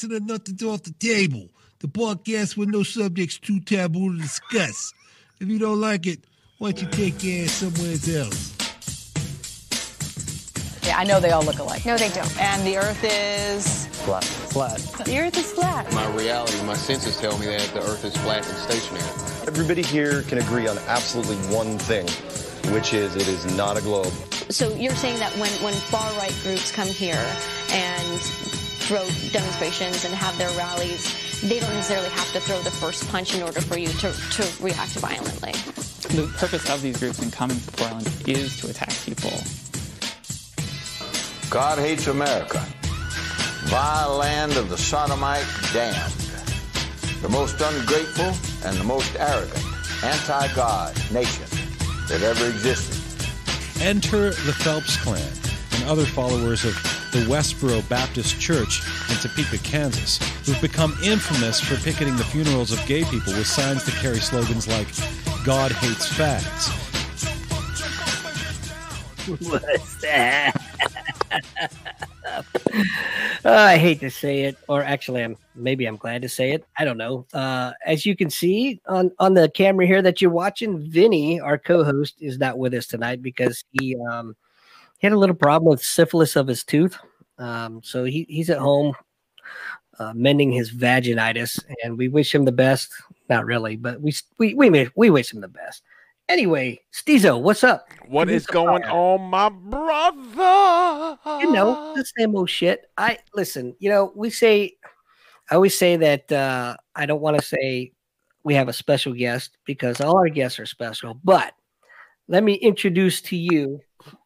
Hey, you listen to Nothing's Off the Table, the podcast with no subjects too taboo to discuss. If you don't like it, why don't you take your ass somewhere else? Yeah, I know they all look alike. No, they don't. And the Earth is Flat. flat. The earth is flat. My reality, my senses tell me that the earth is flat and stationary. Everybody here can agree on absolutely one thing, which is it is not a globe. So you're saying that when, when far right groups come here and throw demonstrations and have their rallies, they don't necessarily have to throw the first punch in order for you to, to react violently. The purpose of these groups in coming to Portland is to attack people. God hates America. Vile land of the sodomite damned. The most ungrateful and the most arrogant anti-God nation that ever existed. Enter the Phelps Clan and other followers of the Westboro Baptist Church in Topeka, Kansas, who've become infamous for picketing the funerals of gay people with signs that carry slogans like God hates fags. What's that? Uh, I hate to say it, or actually, I'm maybe I'm glad to say it. I don't know. Uh, as you can see on on the camera here that you're watching, Vinny, our co-host, is not with us tonight because he um, he had a little problem with syphilis of his tooth. Um, so he he's at home uh, mending his vaginitis, and we wish him the best. Not really, but we we we wish- we wish him the best. Anyway, Steezo, what's up? What is going on, my brother? you know, the same old shit. I listen, you know, we say I always say that uh I don't want to say we have a special guest because all our guests are special, but let me introduce to you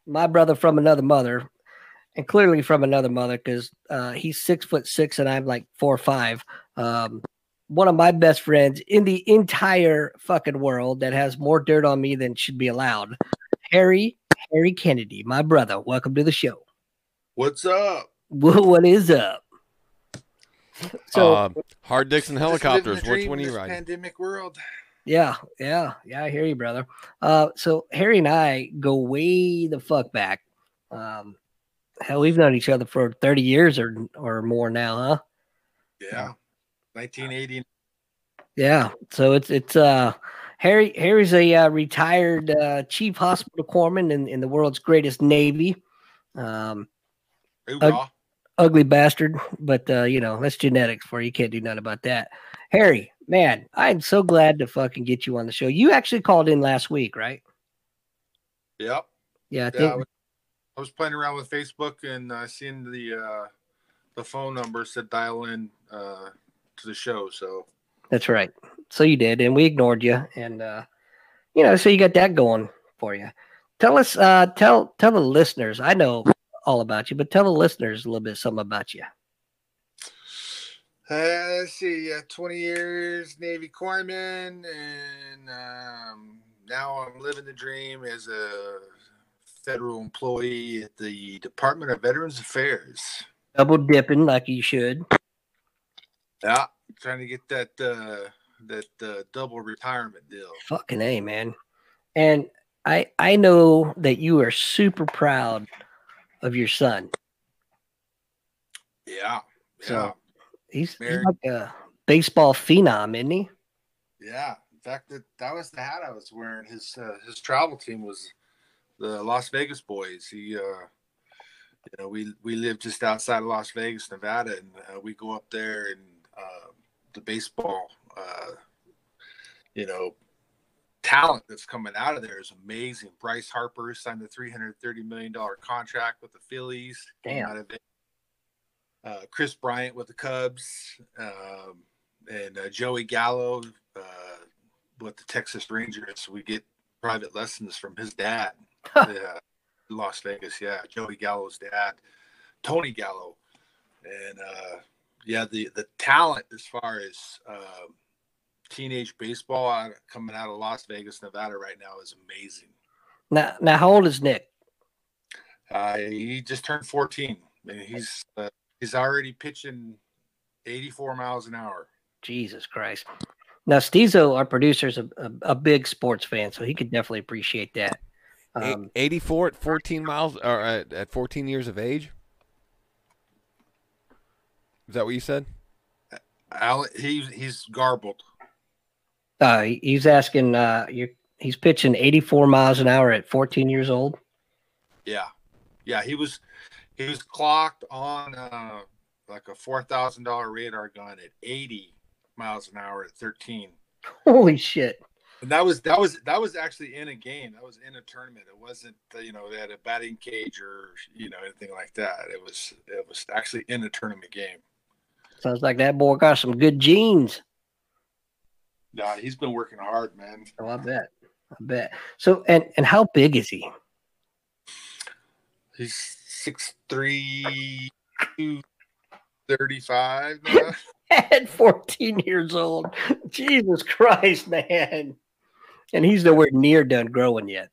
my brother from another mother, and clearly from another mother because uh, he's six foot six and I'm like four or five. Um, one of my best friends in the entire fucking world that has more dirt on me than should be allowed. Harry, Harry Kennedy, my brother. Welcome to the show. What's up? Wha- what is up? So Um, hard dicks and Just helicopters. Which one are you this riding? Pandemic world. Yeah, yeah, yeah. I hear you, brother. Uh, so Harry and I go way the fuck back. Um, hell, we've known each other for thirty years or or more now, huh? Yeah. 1980. Yeah. So it's it's uh Harry Harry's a uh, retired uh, chief hospital corpsman in, in the world's greatest navy. Um, ugly bastard, but uh, you know that's genetics for you. You can't do nothing about that. Harry, man, I'm so glad to fucking get you on the show. You actually called in last week, right? Yep. Yeah, I Yeah, I was, I was playing around with Facebook and uh, seeing the uh, the phone number said dial in uh, to the show. So that's right. So you did, and we ignored you, and uh, you know, so you got that going for you. Tell us, uh, tell tell the listeners. I know all about you, but tell the listeners a little bit something about you. Uh, let's see, uh, 20 years Navy corpsman, and um, now I'm living the dream as a federal employee at the Department of Veterans Affairs. Double dipping like you should. Yeah, trying to get that uh, that uh, double retirement deal. Fucking a man. And I I know that you are super proud of your son. Yeah, yeah. So he's, he's like a baseball phenom, isn't he? Yeah, in fact, that that was the hat I was wearing. His uh, his travel team was the Las Vegas boys. He, uh, you know, we we live just outside of Las Vegas, Nevada, and uh, we go up there and uh, the baseball, uh, you know, talent that's coming out of there is amazing. Bryce Harper signed a three hundred thirty million dollar contract with the Phillies. Damn. out of. Uh, Kris Bryant with the Cubs, um, and uh, Joey Gallo uh, with the Texas Rangers. We get private lessons from his dad, yeah, Las Vegas. Yeah, Joey Gallo's dad, Tony Gallo, and uh, yeah, the the talent as far as um, teenage baseball out, coming out of Las Vegas, Nevada, right now is amazing. Now now how old is Nick? Uh, he just turned 14, and he's uh, he's already pitching 84 miles an hour. Jesus Christ. Now Steezo, our producer, is a, a, a big sports fan, so he could definitely appreciate that. Um, 84 at 14 miles or at, at 14 years of age. Is that what you said? Al, he's he's garbled. Uh, he's asking. Uh, you he's pitching 84 miles an hour at 14 years old. Yeah, yeah. He was he was clocked on uh, like a four thousand dollar radar gun at eighty miles an hour at thirteen. Holy shit! And that was that was that was actually in a game. That was in a tournament. It wasn't uh, you know they had a batting cage or you know anything like that. It was it was actually in a tournament game. Sounds like that boy got some good genes. Nah, he's been working hard, man. Oh, I bet. I bet. So, and and how big is he? He's six three, two thirty five. At 14 years old. Jesus Christ, man. And he's nowhere near done growing yet.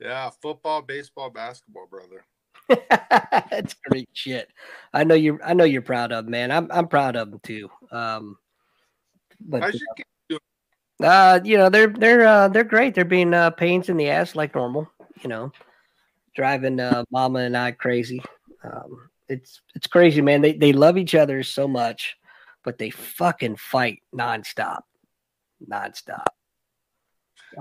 Yeah, football, baseball, basketball, brother. That's great shit. I know you're. I know you're proud of him, man. I'm. I'm proud of him too. Um, but How's your uh, you know they're they're uh, they're great. They're being uh, pains in the ass like normal. You know, driving uh, mama and I crazy. Um, it's it's crazy, man. They they love each other so much, but they fucking fight nonstop, nonstop.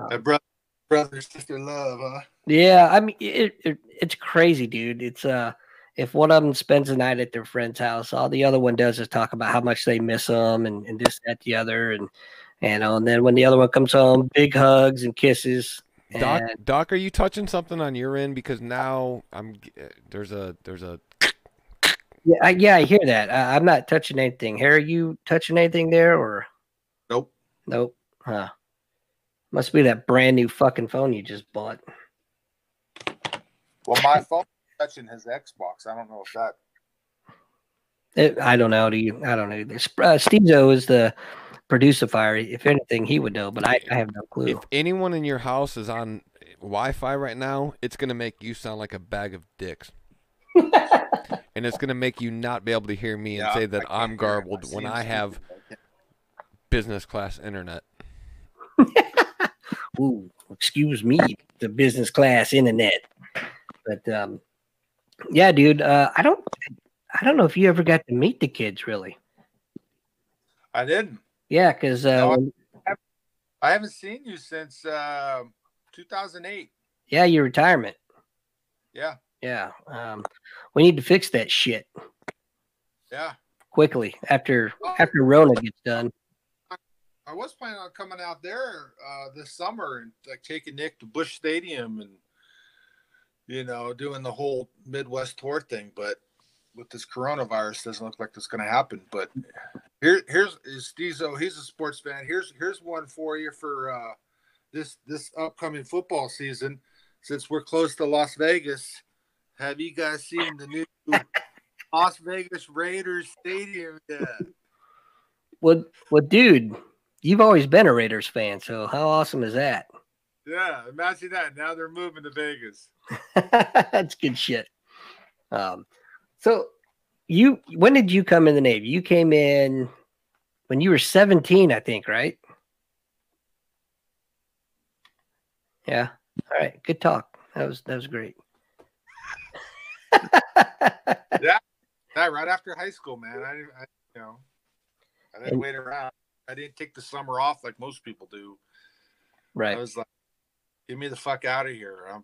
That brother, brother sister love, huh? Yeah, I mean it, it it's crazy, dude. It's uh if one of them spends the night at their friend's house, all the other one does is talk about how much they miss them and, and this, that, the other, and and, uh, and then when the other one comes home, big hugs and kisses. Doc, and- Doc, are you touching something on your end? Because now I'm uh, there's a there's a yeah, I, yeah, I hear that. I, I'm not touching anything. Harry, you touching anything there or Nope. nope? Huh? Must be that brand new fucking phone you just bought. Well, my phone touching his Xbox. I don't know if that. It, I don't know. Do you? I don't know. This uh, Stevezo is the producer fire. If anything, he would know, but I, I have no clue. if anyone in your house is on Wi-Fi right now, it's gonna make you sound like a bag of dicks. and it's gonna make you not be able to hear me and Yeah, say that I'm garbled when I have business class internet. Ooh, excuse me, the business class internet. But um, yeah, dude, uh, I don't, I don't know if you ever got to meet the kids, really. I didn't. Yeah, because uh, No, I- haven't seen you since uh, 2008. yeah, your retirement. Yeah, Yeah, um, we need to fix that shit yeah. quickly after after Rona gets done. I was planning on coming out there uh, this summer and like taking Nick to Busch Stadium and you know doing the whole Midwest tour thing, but with this coronavirus, doesn't look like that's going to happen. But here, here's is Steezo. He's a sports fan. Here's here's one for you for uh, this this upcoming football season. Since we're close to Las Vegas, have you guys seen the new Las Vegas Raiders stadium yet? Well, well, dude, you've always been a Raiders fan, so how awesome is that? Yeah, imagine that. Now they're moving to Vegas. That's good shit. Um, so you when did you come in the Navy? You came in when you were 17, I think, right? Yeah. All right. Good talk. That was that was great. yeah, right after high school, man. I, I you know, I didn't And- wait around. I didn't take the summer off like most people do. Right. I was like, "Get me the fuck out of here! I'm,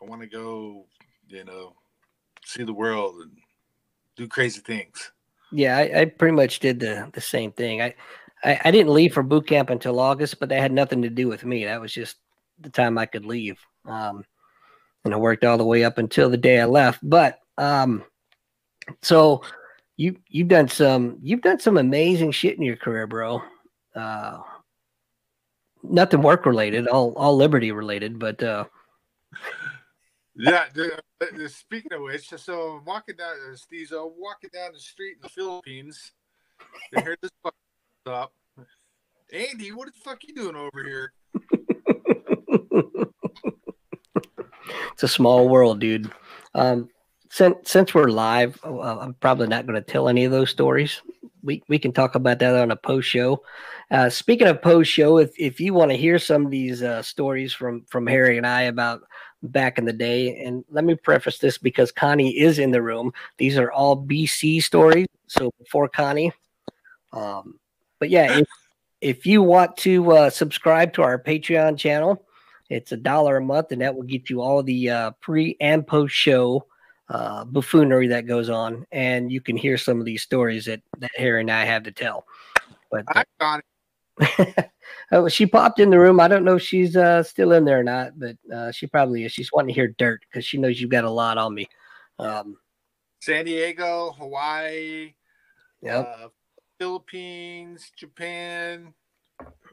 I want to go, you know, see the world and do crazy things." Yeah, I, I pretty much did the the same thing. I, I I didn't leave for boot camp until August, but that had nothing to do with me. That was just the time I could leave. Um, and I worked all the way up until the day I left. But um, so you you've done some you've done some amazing shit in your career, bro. Uh, nothing work related, all all liberty related, but uh, Yeah. the- the- speaking of which, so I'm walking down, uh, walking down the street in the Philippines. I hear this up. Andy, what the fuck you doing over here? it's a small world, dude. Um, since since we're live, uh, I'm probably not going to tell any of those stories, we we can talk about that on a post show. Uh, speaking of post show, if if you want to hear some of these uh, stories from from Harry and I about back in the day, and let me preface this because Connie is in the room. These are all BC stories, so before Connie. Um, but yeah, if, if you want to uh, subscribe to our Patreon channel, it's a dollar a month, and that will get you all the uh, pre and post show uh, buffoonery that goes on, and you can hear some of these stories that, that Harry and I have to tell. But it. Oh, she popped in the room. I don't know if she's uh, still in there or not, but uh, she probably is. She's wanting to hear dirt because she knows you've got a lot on me. Um, San Diego, Hawaii, Yep. uh, Philippines, Japan,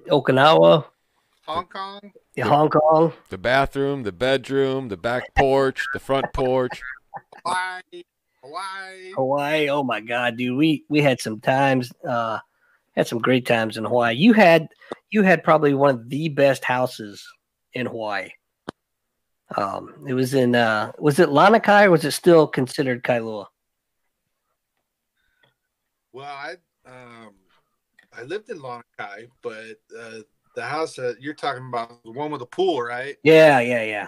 Okinawa, Hong Kong. yeah, Hong Kong. The bathroom, the bedroom, the back porch, the front porch. Hawaii, Hawaii. Hawaii. Oh my God, dude, we we had some times, uh, had some great times in Hawaii. You had you had probably one of the best houses in Hawaii. Um, it was in uh, was it Lanikai or was it still considered Kailua? Well, I um, I lived in Lanikai, but uh, the house that you're talking about, the one with the pool, right? Yeah, yeah, yeah.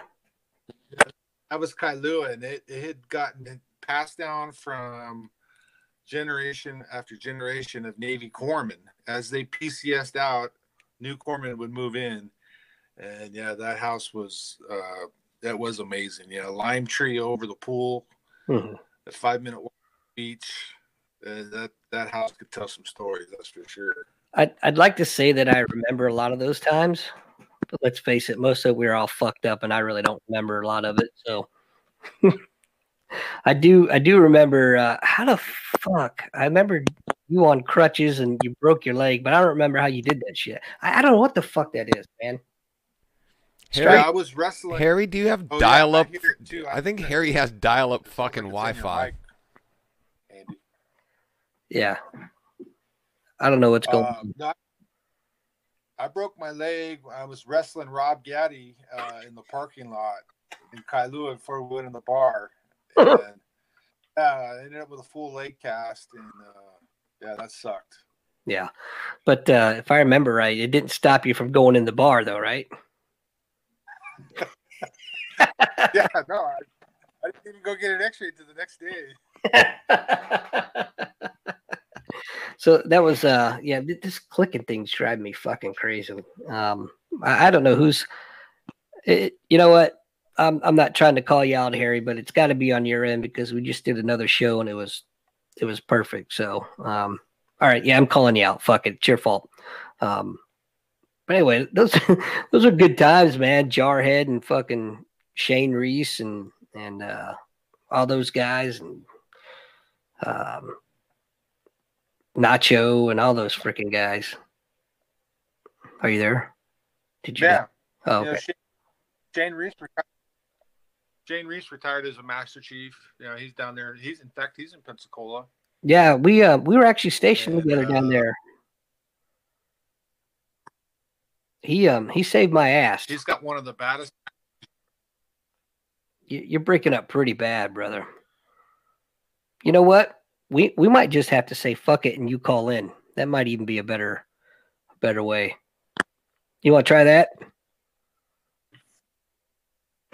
That was Kailua, and it, it had gotten passed down from generation after generation of Navy corpsmen. As they PCSed out, new corpsmen would move in, and yeah, that house was uh, that was amazing. Yeah, lime tree over the pool, Mhm. a five minute walk beach. Uh, that that house could tell some stories, that's for sure. I'd, I'd like to say that I remember a lot of those times, but let's face it, most of it we were all fucked up, and I really don't remember a lot of it. So I do I do remember uh, how the fuck I remember you on crutches and you broke your leg, but I don't remember how you did that shit. I, I don't know what the fuck that is, man. Harry, I was wrestling. Harry, do you have Oh, yeah, dial up? I too. I think Harry has dial up fucking Wi Fi. Yeah, I don't know what's going Uh, on. no, I- I broke my leg. I was wrestling Rob Gaddy uh, in the parking lot in Kailua before we went in the bar. And uh, I ended up with a full leg cast, and uh, yeah, that sucked. Yeah, but uh, if I remember right, it didn't stop you from going in the bar, though, right? yeah, no, I, I didn't even go get an X-ray to the next day. so that was uh yeah this clicking thing's driving me fucking crazy um i, I don't know who's it, you know what I'm, I'm not trying to call you out harry but it's got to be on your end because we just did another show and it was it was perfect so um all right yeah i'm calling you out fuck it it's your fault um but anyway those those are good times man jarhead and fucking shane reese and and uh all those guys and um Nacho and all those freaking guys. Are you there? Did you? Yeah. Oh, You know, okay. Shane, Reese. Shane Reese retired as a Master Chief. You know, he's down there. He's in fact, he's in Pensacola. Yeah, we uh we were actually stationed together down there. He um he saved my ass. He's got one of the baddest. You're breaking up pretty bad, brother. You know what? We we might just have to say fuck it and you call in. That might even be a better better way. You want to try that?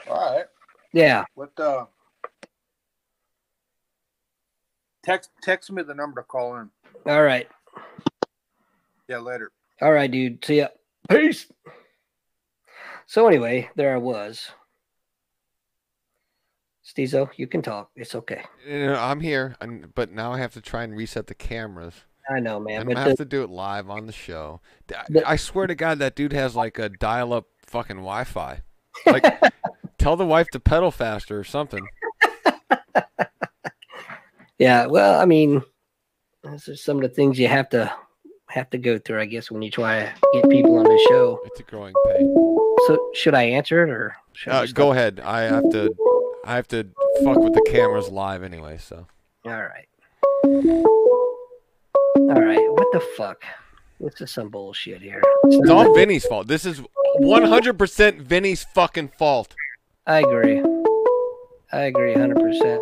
All right. Yeah. What uh text text me the number to call in. All right. Yeah, later. All right, dude. See ya. Peace. So anyway, there I was. Steezo, you can talk. It's okay. You know, I'm here, and, but now I have to try and reset the cameras. I know, man. And but I have the- to do it live on the show. D- I- the- I swear to God, that dude has like a dial-up fucking Wi-Fi. Like, tell the wife to pedal faster or something. Yeah, well, I mean, those are some of the things you have to have to go through, I guess, when you try to get people on the show. It's a growing pain. So should I answer it or should Uh, go ahead. I have to. I have to fuck with the cameras live anyway. So. All right. All right. What the fuck? This is some bullshit here. It's all Vinny's fault. This is 100% Vinny's fucking fault. I agree. I agree 100%.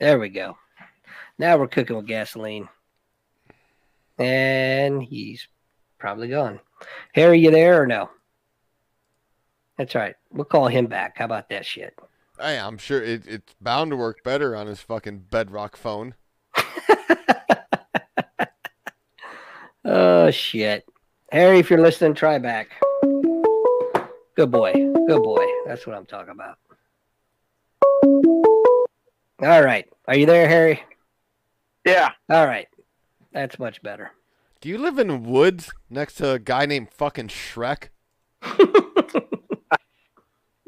There we go. Now we're cooking with gasoline. And he's probably gone. Harry, you there or no? That's right. We'll call him back. How about that shit? Hey, I'm sure it, it's bound to work better on his fucking bedrock phone. Oh shit. Harry, if you're listening, try back. Good boy. Good boy. That's what I'm talking about. All right. Are you there, Harry? Yeah. All right. That's much better. Do you live in woods next to a guy named fucking Shrek?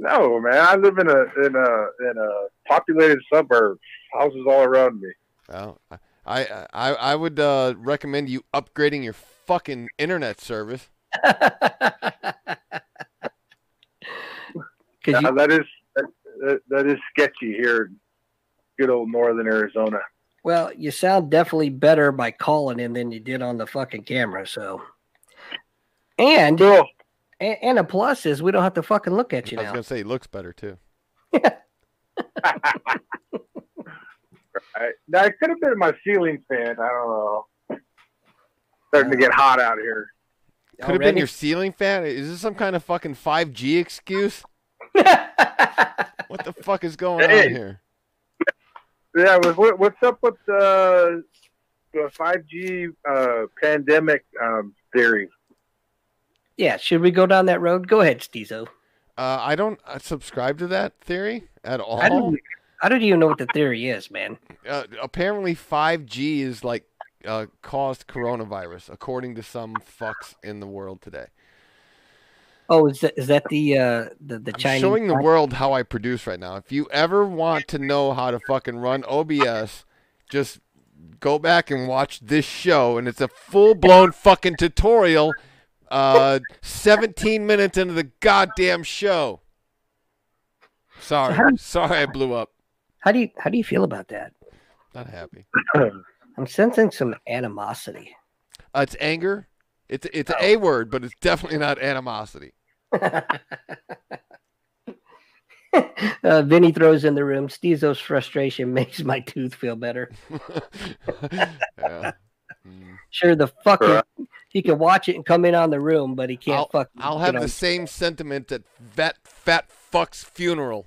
No, man. I live in a in a in a populated suburb. Houses all around me. Well, I I I would uh, recommend you upgrading your fucking internet service. Cause Yeah, you, that is that, that, that is sketchy here in good old northern Arizona. well, you sound definitely better by calling in than you did on the fucking camera. So, and Cool. and, and a plus is we don't have to fucking look at you I was now. gonna say he looks better too. I, now it could have been my ceiling fan. I don't know. Starting to get hot out here. Could have been your ceiling fan. Is this some kind of fucking 5G excuse? what the fuck is going Hey. on here? Yeah, what, what- what's up with the the five G uh, pandemic um, theory? Yeah, should we go down that road? Go ahead, Steezo. Uh, I don't uh, subscribe to that theory at all. I don't, I don't even know what the theory is, man. uh, apparently 5G is like uh, caused coronavirus, according to some fucks in the world today. Oh, is that is that the uh the, the I'm Chinese? showing the world how I produce right now. If you ever want to know how to fucking run OBS, just go back and watch this show, and it's a full blown fucking tutorial. Uh, 17 minutes into the goddamn show. Sorry, sorry, I blew up. How do you how do you feel about that? Not happy. I'm sensing some animosity. Uh, it's anger. It's it's a word, but it's definitely not animosity. Uh, Vinny throws in the room. Steezo's frustration makes my tooth feel better. Yeah. Sure, the fucker he can watch it and come in on the room, but he can't I'll, fuck. I'll have the same sentiment at that fat fuck's funeral.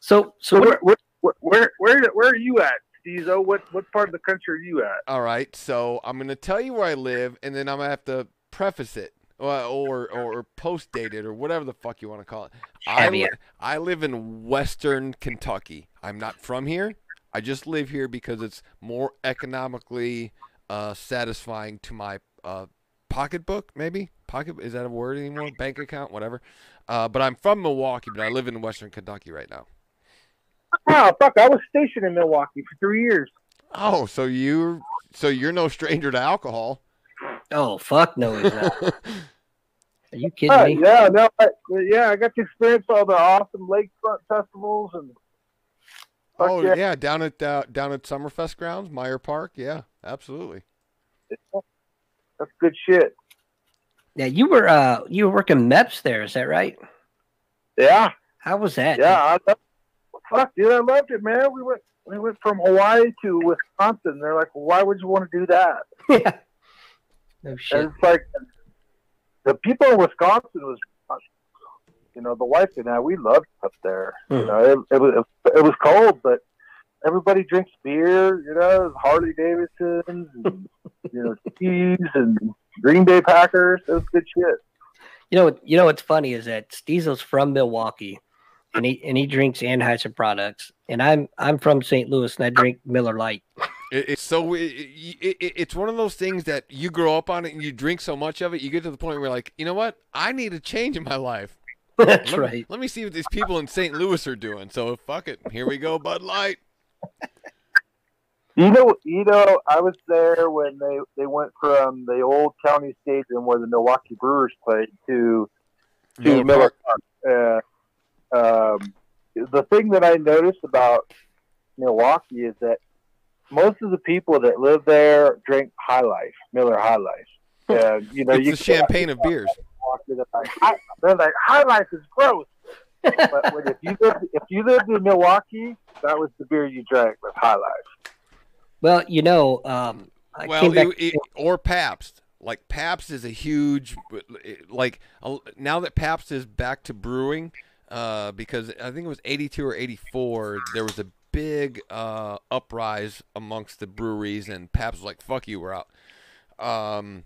So So where where where where, where are you at, Steezo? What what part of the country are you at? All right, so I'm gonna tell you where I live, and then I'm gonna have to preface it, or or, or post date it, or whatever the fuck you want to call it. I, li- I live in Western Kentucky. I'm not from here. I just live here because it's more economically uh, satisfying to my uh, pocketbook. Maybe pocket is that a word anymore? Bank account, whatever. Uh, but I'm from Milwaukee, but I live in Western Kentucky right now. Oh fuck! I was stationed in Milwaukee for three years. Oh, so you so you're no stranger to alcohol. Oh fuck no, he's not. Are you kidding Uh, me? yeah, no, I, yeah, I got to experience all the awesome lakefront festivals and. Oh yeah. yeah. down at uh, down at Summerfest grounds, Maier Park. Yeah, absolutely. That's good shit. Yeah, you were uh you were working MEPS there, is that right? Yeah, How was that? yeah. I love, fuck, dude, I loved it, man. We went we went from Hawaii to Wisconsin. They're like, why would you want to do that? yeah. No shit. And it's like the people in Wisconsin was, you know, the wife and I, we loved up there. You Mhm. know, it, it was it was cold, but everybody drinks beer. You know, Harley Davidsons, and, you know, teas and Green Bay Packers. It was good shit. You know, what- you know what's funny is that Steezel's from Milwaukee, and he and he drinks Anheuser products, and I'm I'm from St. Louis, and I drink Miller Lite. It, it's so it, it, it, it's one of those things that you grow up on it and you drink so much of it, you get to the point where you're like, you know what? I need a change in my life. That's let, me- right. Let me see what these people in St. Louis are doing. So fuck it. Here we go, Bud Light. You know, you know, I was there when they they went from the old county stadium where the Milwaukee Brewers played to to Miller Miller Park. Park. Uh, um, the thing that I noticed about Milwaukee is that most of the people that live there drink High Life, Miller High Life. And you know, It's you the champagne of beers. They're like, they're like, High Life is gross. but when, if you lived if you lived in Milwaukee, that was the beer you drank was High Life. Well, you know, um, I well, came back. it- it- or Pabst. Like Pabst is a huge, like now that Pabst is back to brewing, uh, because I think it was '82 or '84, there was a big uh, uprise amongst the breweries, and Pabst was like, "Fuck you, we're out." Um,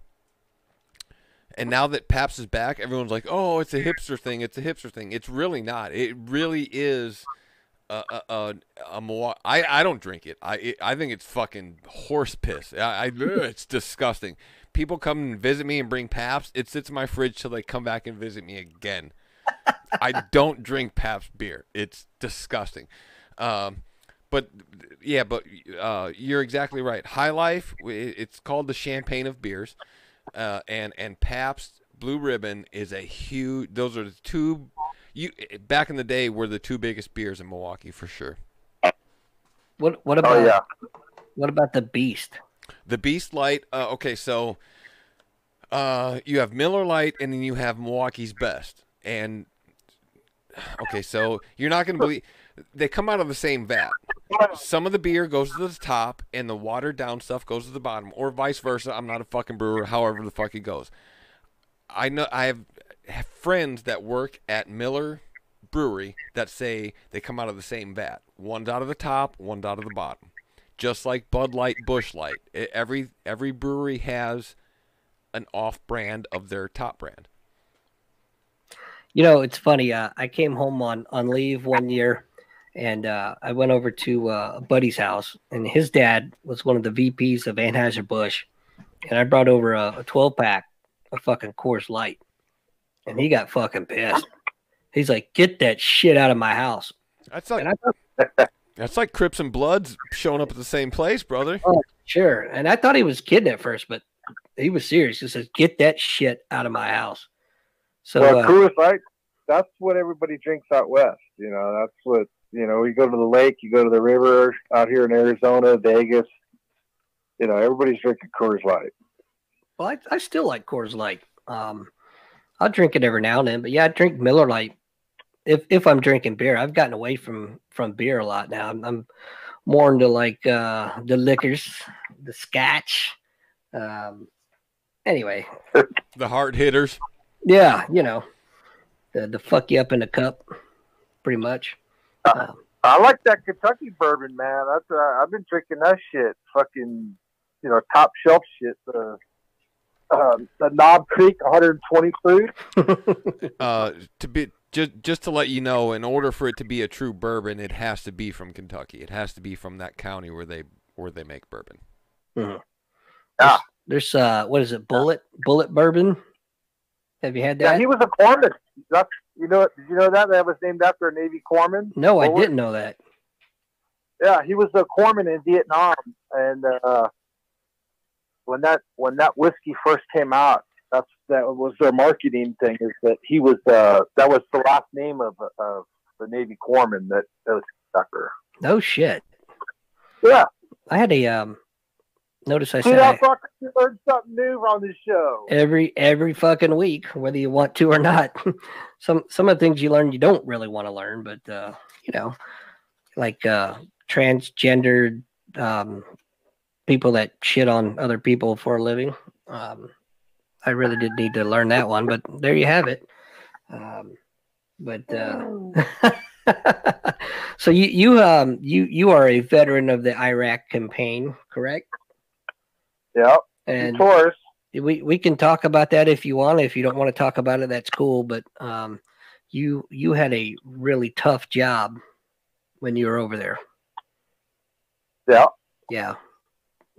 and now that Pabst is back, everyone's like, "Oh, it's a hipster thing. It's a hipster thing." It's really not. It really is a a, a, a Milwaukee. I I don't drink it. I it, I think it's fucking horse piss. I, I it's disgusting. People come and visit me and bring Pabst. It sits in my fridge till they come back and visit me again. I don't drink Pabst beer. It's disgusting. Um, but yeah, but uh, you're exactly right. High Life, it's called the champagne of beers, uh, and and Pabst Blue Ribbon is a huge. Those are the two. You back in the day were the two biggest beers in Milwaukee for sure. What what Oh, about yeah. what about the Beast? The Beast Light. Uh, okay, so uh, you have Miller Lite, and then you have Milwaukee's Best. And okay, so you're not gonna believe they come out of the same vat. Some of the beer goes to the top, and the watered down stuff goes to the bottom, or vice versa. I'm not a fucking brewer. However, the fuck it goes. I know I have, have friends that work at Miller Brewery that say they come out of the same vat. One's out of the top, one's out of the bottom. Just like Bud Light, Busch Light. E- Every every brewery has an off brand of their top brand. You know, it's funny. Uh, I came home on on leave one year, and uh, I went over to uh, a buddy's house, and his dad was one of the VPs of Anheuser Busch, and I brought over a, a 12 pack of fucking Coors Light, and he got fucking pissed. He's like, "Get that shit out of my house." That's like thought, that's like Crips and Bloods showing up at the same place, brother. oh, sure. And I thought he was kidding at first, but he was serious. He says, "Get that shit out of my house." So well, uh, Coors Light, that's what everybody drinks out west. You know, that's what you know. You go to the lake, you go to the river out here in Arizona, Vegas. You know, everybody's drinking Coors Light. Well, I, I still like Coors Light. Um, I'll drink it every now and then, but yeah, I drink Miller Lite if if I'm drinking beer. I've gotten away from from beer a lot now. I'm, I'm more into like uh, the liquors, the Scotch. Um, anyway, The hard hitters. Yeah, you know, the the fuck you up in the cup, pretty much. Um, I like that Kentucky bourbon, man. That's uh, I've been drinking that shit. Fucking, you know, top shelf shit. The uh, the Knob Creek 120 proof. Uh, to be just just to let you know, in order for it to be a true bourbon, it has to be from Kentucky. It has to be from that county where they where they make bourbon. Yeah. There's uh, what is it? Bulleit Bulleit Bourbon. Have you had that? Yeah, he was a corpsman. That's, you know, did you know that that was named after a Navy corpsman? no, I didn't know that. Yeah, he was a corpsman in Vietnam, and uh, when that when that whiskey first came out, that's that was their marketing thing. Is that he was uh, that was the last name of of the Navy corpsman that that was Tucker. No shit. Yeah, I had a um. Notice I see said I-? You learned something new on this show. every every fucking week, whether you want to or not. some some of the things you learn you don't really want to learn, but uh, you know, like uh, transgendered um, people that shit on other people for a living. Um, I really did need to learn that one, but there you have it. Um, but uh, so you you um you you are a veteran of the Iraq campaign, correct? Yeah, And of course. we we can talk about that if you want. If you don't want to talk about it, that's cool. But um, you you had a really tough job when you were over there. Yeah. Yeah.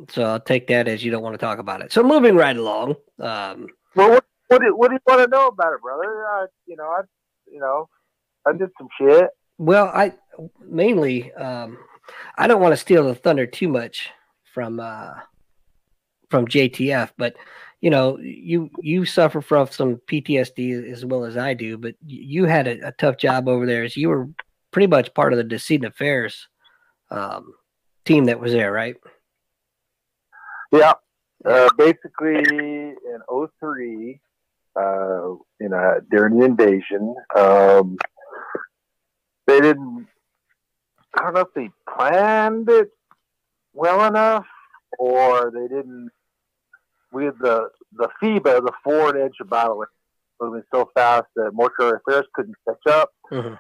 So I'll take that as you don't want to talk about it. So moving right along. Um, Well, what what do, what do you want to know about it, brother? Uh, you know, I you know, I did some shit. well, I mainly um, I don't want to steal the thunder too much from uh, from JTF, but you know, you you suffer from some PTSD as well as I do, but you had a, a tough job over there. As you were pretty much part of the Decedent Affairs um, team that was there, right? Yeah. Uh, basically, in 03, uh, you know, during the invasion, um, they didn't. I don't know if they planned it well enough, or they didn't. We had the the FEBA, the forward edge of battle, moving so fast that mortuary affairs couldn't catch up. Mm-hmm.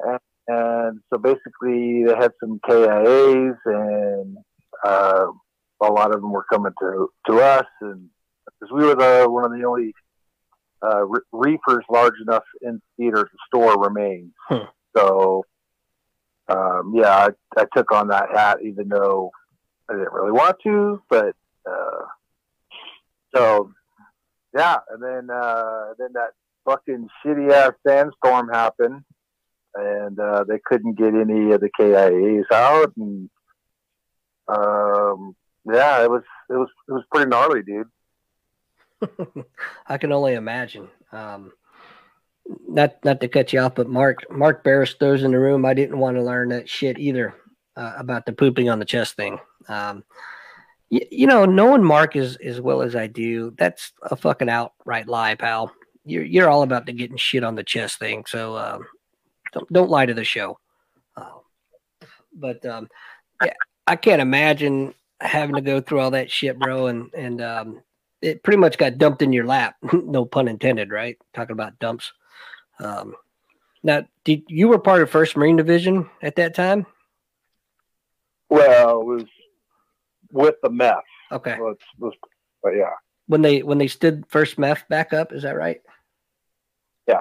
And, and so basically, they had some KIAs, and uh, a lot of them were coming to to us, and because we were the one of the only uh, re- reefers large enough in theater to store remains. Hmm. So, um, yeah, I, I took on that hat, even though I didn't really want to, but uh, so yeah, and then uh, then that fucking shitty ass sandstorm happened, and uh, they couldn't get any of the KIAs out, and um, yeah, it was it was it was pretty gnarly, dude. I can only imagine. Um, not not to cut you off, but Mark Mark Barris throws in the room. I didn't want to learn that shit either uh, about the pooping on the chest thing. Um, y- you know, knowing Mark as as well as I do, that's a fucking outright lie, pal. You're you're all about the getting shit on the chest thing. So um, don't don't lie to the show. Uh, but um, yeah, I can't imagine having to go through all that shit, bro, and and um, it pretty much got dumped in your lap. no pun intended, right? Talking about dumps. Um, now, did you were part of First Marine Division at that time? Well, it was with the meth. Okay. Let's, let's, but yeah, When they when they stood First Meth back up, is that right? Yeah.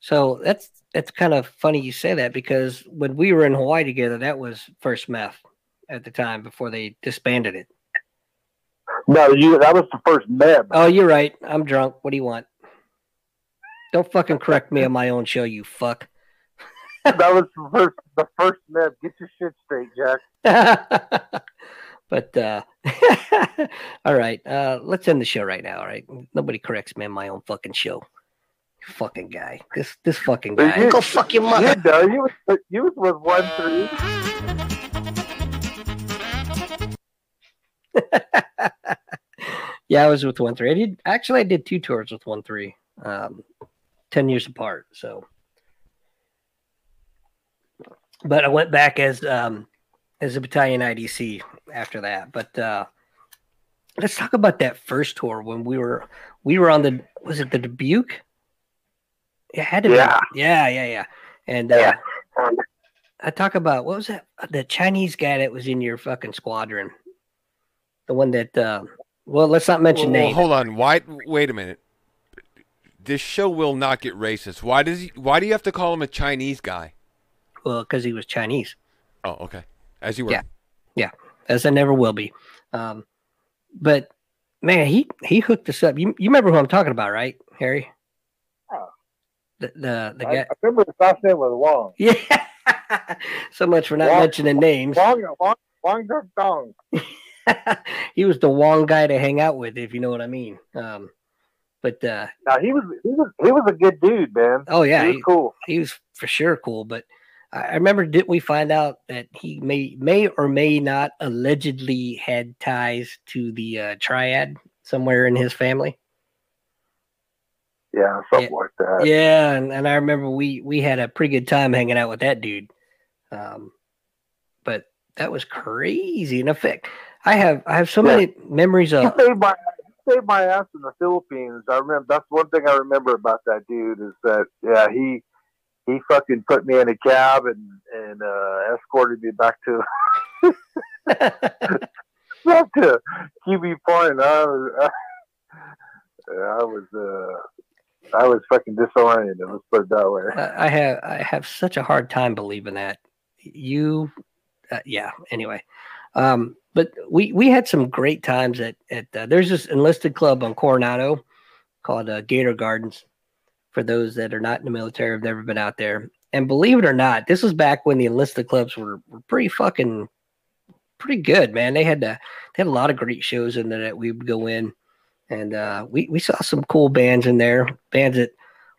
So that's that's kind of funny you say that because when we were in Hawaii together, that was First Meth at the time before they disbanded it. no, you that was the first meth. Oh, you're right. I'm drunk. What do you want? Don't fucking correct me on my own show, you fuck. that was the first the first med. Get your shit straight, Jack. but uh all right, uh let's end the show right now, all right? Nobody corrects me on my own fucking show. Fucking guy. This this fucking guy. You- You, know, you was you was with one three. yeah, I was with one three. I did actually I did two tours with one three, um, ten years apart. So, but I went back as um, as a battalion IDC after that. But uh, let's talk about that first tour when we were we were on the was it the Dubuque? It had to Yeah. be. Yeah, yeah, yeah. And uh, I talk about what was that? The Chinese guy that was in your fucking squadron, the one that. Uh, well, let's not mention Well, names. hold on. Why? Wait a minute. This show will not get racist. Why does he? Why do you have to call him a Chinese guy? Well, because he was Chinese. Oh, okay. As you were. Yeah, yeah, as I never will be. Um, but man, he he hooked us up. You you remember who I'm talking about, right, Harry? Oh. The the, the I, guy. I remember his last name was Wong. Yeah. so much for not Wong- mentioning names. Wong Wong Wong Dong Dong. he was the Wong guy to hang out with, if you know what I mean. Um, but uh, Now he was he was he was a good dude, man. oh yeah, he was he- cool. He was for sure cool, but I remember did we find out that he may may or may not allegedly had ties to the uh, triad somewhere in his family. Yeah, something like that. Yeah, and, and I remember we we had a pretty good time hanging out with that dude. Um, but that was crazy. In effect, I have I have so many memories He of. saved my he saved my ass in the Philippines. I remember that's one thing I remember about that dude is that yeah he he fucking put me in a cab and and uh, escorted me back to back to Cubi Point. I was I was uh, I was fucking disoriented. Let's put it that way. I I have I have such a hard time believing that you, uh, yeah. Anyway, um, but we we had some great times at at uh, there's this enlisted club on Coronado called uh, Gator Gardens. For those that are not in the military, have never been out there, and believe it or not, this was back when the enlisted clubs were, were pretty fucking pretty good, man. They had to, they had a lot of great shows in there that we would go in, and uh, we we saw some cool bands in there, bands that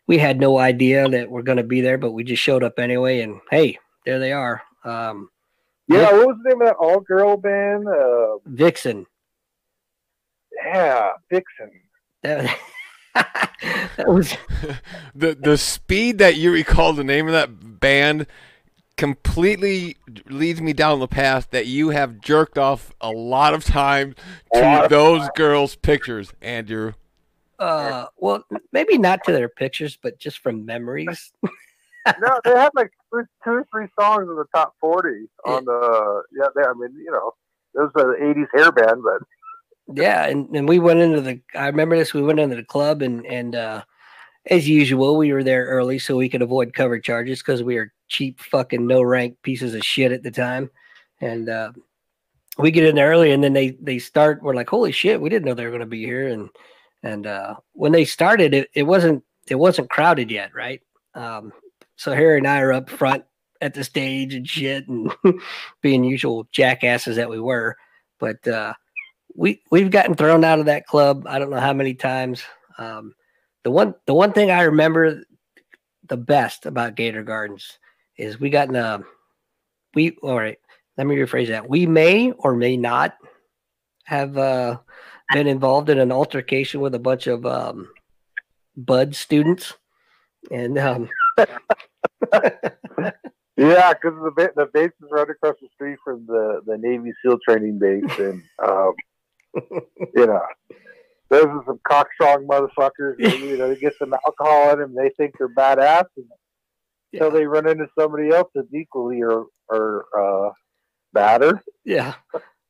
we had no idea that were going to be there, but we just showed up anyway, and hey, there they are. Um, Yeah, what was the name of that all girl band? Uh, Vixen. yeah, Vixen. That, that was the the speed that you recall the name of that band completely leads me down the path that you have jerked off a lot of time to of those girls' pictures, Andrew. Uh, well, maybe not to their pictures, but just from memories. no, they had like two two or three songs in the top forty on the yeah. They, I mean, you know, it was an '80s hair band, but Yeah, and, and we went into the. I remember this. We went into the club, and and uh, as usual, we were there early so we could avoid cover charges because we were cheap, fucking no rank pieces of shit at the time. And uh, we get in there early, and then they they start. We're like, holy shit, we didn't know they were going to be here. And and uh, when they started, it it wasn't it wasn't crowded yet, right? Um, so Harry and I are up front at the stage and shit, and being usual jackasses that we were, but. uh we we've gotten thrown out of that club. I don't know how many times. Um, the one the one thing I remember the best about Gator Gardens is we got in a we all right. Let me rephrase that. We may or may not have uh, been involved in an altercation with a bunch of um, BUD/S students, and um, yeah, because the the base is right across the street from the the Navy SEAL training base, and um, you know, those are some cockstrong motherfuckers. You know, they get some alcohol in them, they think they're badass, and until they run into somebody else that's equally or or uh, badder. yeah,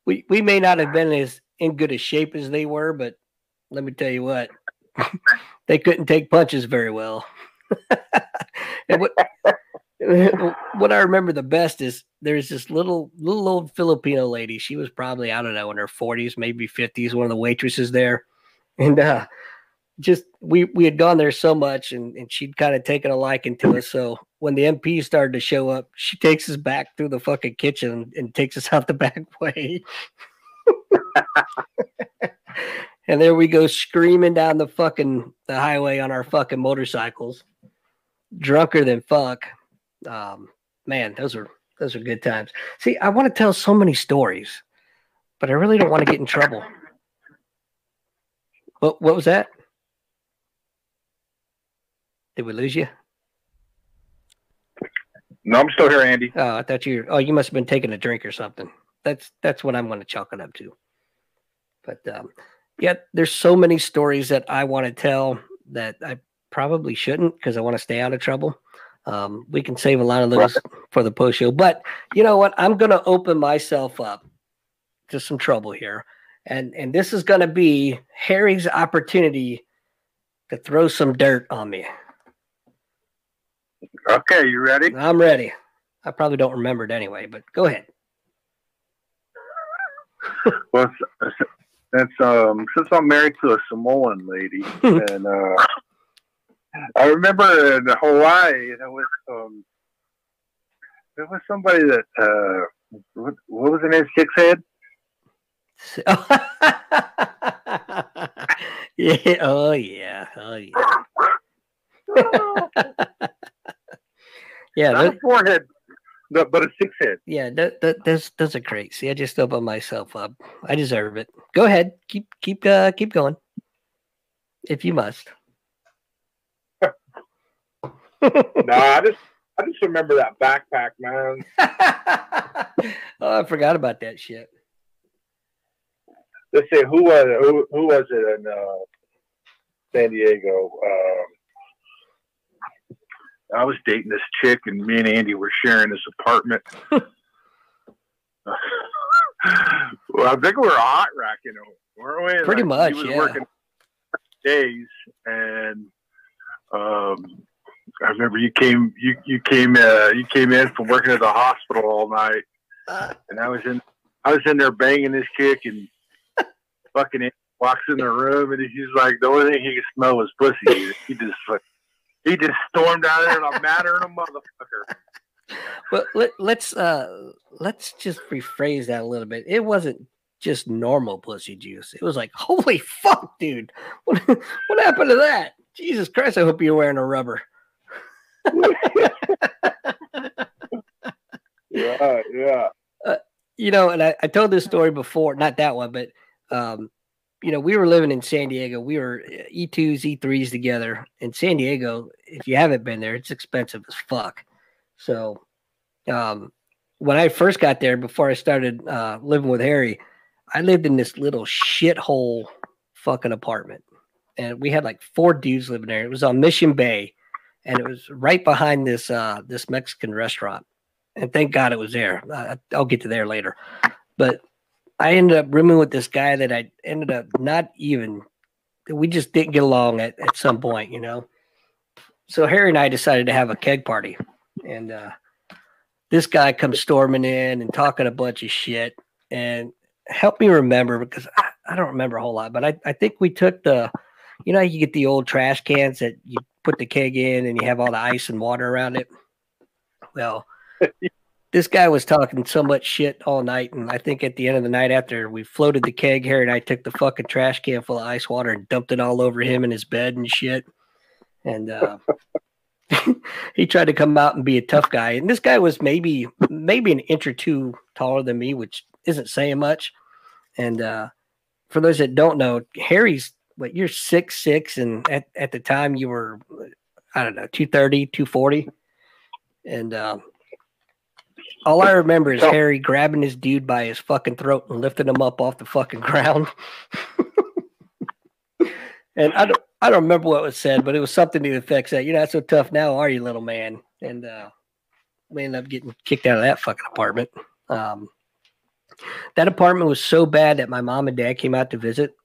we we may not have been as in good a shape as they were, but let me tell you what, they couldn't take punches very well. and what what I remember the best is there's this little little old Filipino lady. She was probably I don't know in her 40s, maybe 50s, one of the waitresses there, and uh, just we we had gone there so much, and and she'd kind of taken a liking to us. So when the MP started to show up, she takes us back through the fucking kitchen and takes us out the back way. and there we go screaming down the fucking the highway on our fucking motorcycles, drunker than fuck. Um, man, those are those are good times. See, I want to tell so many stories, but I really don't want to get in trouble. What what was that? Did we lose you? No, I'm still here, Andy. Oh, I thought you. Oh, you must have been taking a drink or something. That's that's what I'm going to chalk it up to. But um, yeah, there's so many stories that I want to tell that I probably shouldn't because I want to stay out of trouble. Um, we can save a lot of those for the post show. But you know what? I'm going to open myself up to some trouble here, and and this is going to be Harry's opportunity to throw some dirt on me. Okay, you ready? I'm ready. I probably don't remember it anyway, but go ahead. Well, that's um since I'm married to a Samoan lady, and uh, I remember in Hawaii there was um there was somebody that uh what, what was her name? Six Head. yeah. Oh yeah. Oh yeah. yeah. Not that- a forehead, no, but a six head. yeah. That, that, those those are great. See, I just opened myself up. I deserve it. Go ahead. Keep keep uh keep going. If you must. no, I just I just remember that backpack, man. Oh, I forgot about that shit. Let's see who was it? Who, who was it in uh, San Diego? Um, I was dating this chick, and me and Andy were sharing this apartment. well, I think we were hot racking, weren't we? Pretty Like, much, He was yeah. working days, and um, I remember you came you you came uh, you came in from working at the hospital all night, and I was in I was in there banging this chick, and fucking walks in the room, and he's like the only thing he could smell was pussy. He just he just stormed out there, and I'm madder than a motherfucker. Well, let, let's uh let's just rephrase that a little bit. It wasn't just normal pussy juice. It was like, holy fuck, dude. What, what happened to that? Jesus Christ, I hope you're wearing a rubber. Yeah, yeah. Uh, you know, and I, I told this story before, not that one, but um, you know, we were living in San Diego. We were uh, E2s, E3s together in San Diego. If you haven't been there, it's expensive as fuck. So Um, when I first got there, before I started uh, living with Harry, I lived in this little shithole fucking apartment, and we had like four dudes living there. It was on Mission Bay, and it was right behind this uh, this Mexican restaurant. And thank God it was there. Uh, I'll get to there later, but I ended up rooming with this guy that I ended up not even. We just didn't get along at, at some point, you know. So Harry and I decided to have a keg party, and uh, this guy comes storming in and talking a bunch of shit. And help me remember because I, I don't remember a whole lot, but I, I think we took the, you know, you get the old trash cans that you put the keg in and you have all the ice and water around it. Well, this guy was talking so much shit all night, and I think at the end of the night, after we floated the keg, Harry and I took the fucking trash can full of ice water and dumped it all over him in his bed and shit. And uh, he tried to come out and be a tough guy, and this guy was maybe maybe an inch or two taller than me, which isn't saying much. And uh, for those that don't know, Harry's what you're six six, and at, at the time you were, I don't know, 230, 240. and. Uh, all I remember is Harry grabbing this dude by his fucking throat and lifting him up off the fucking ground. and I don't, I don't remember what was said, but it was something to the effect that you're not so tough now, are you, little man? And uh, we ended up getting kicked out of that fucking apartment. Um, that apartment was so bad that my mom and dad came out to visit.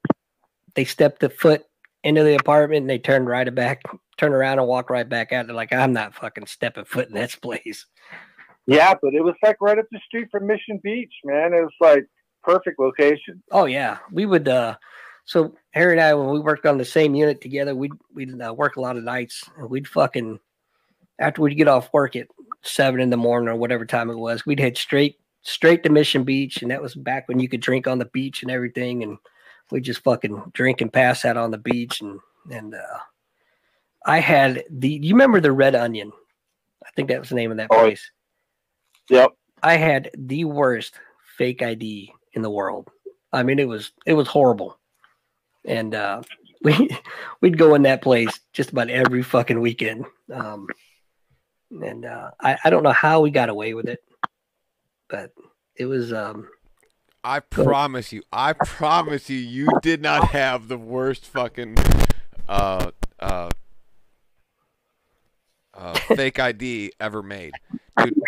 They stepped a foot into the apartment and they turned right back, turn around and walk right back out. They're like, I'm not fucking stepping foot in this place. Yeah, but it was like right up the street from Mission Beach, man. It was like perfect location. Oh yeah, we would. uh So Harry and I, when we worked on the same unit together, we'd we'd uh, work a lot of nights, and we'd fucking after we'd get off work at seven in the morning or whatever time it was, we'd head straight straight to Mission Beach, and that was back when you could drink on the beach and everything, and we just fucking drink and pass out on the beach, and and uh I had the. You remember the Red Onion? I think that was the name of that Oh, place. Yep. I had the worst fake ID in the world. I mean, it was it was horrible, and uh, we we'd go in that place just about every fucking weekend. Um, and uh, I I don't know how we got away with it, but it was um, I promise you, I promise you, you did not have the worst fucking uh uh uh fake ID ever made. Dude,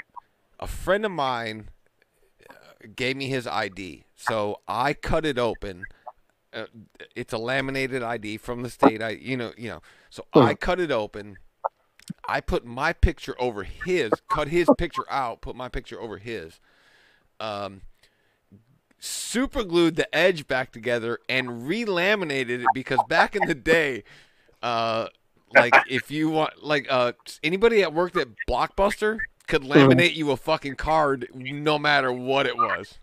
a friend of mine uh, gave me his ID, so I cut it open. Uh, it's a laminated ID from the state. I, you know, you know. So I cut it open. I put my picture over his, cut his picture out, put my picture over his. Um, super glued the edge back together and relaminated it because back in the day, uh, like if you want, like uh, anybody that worked at Blockbuster could laminate you a fucking card no matter what it was.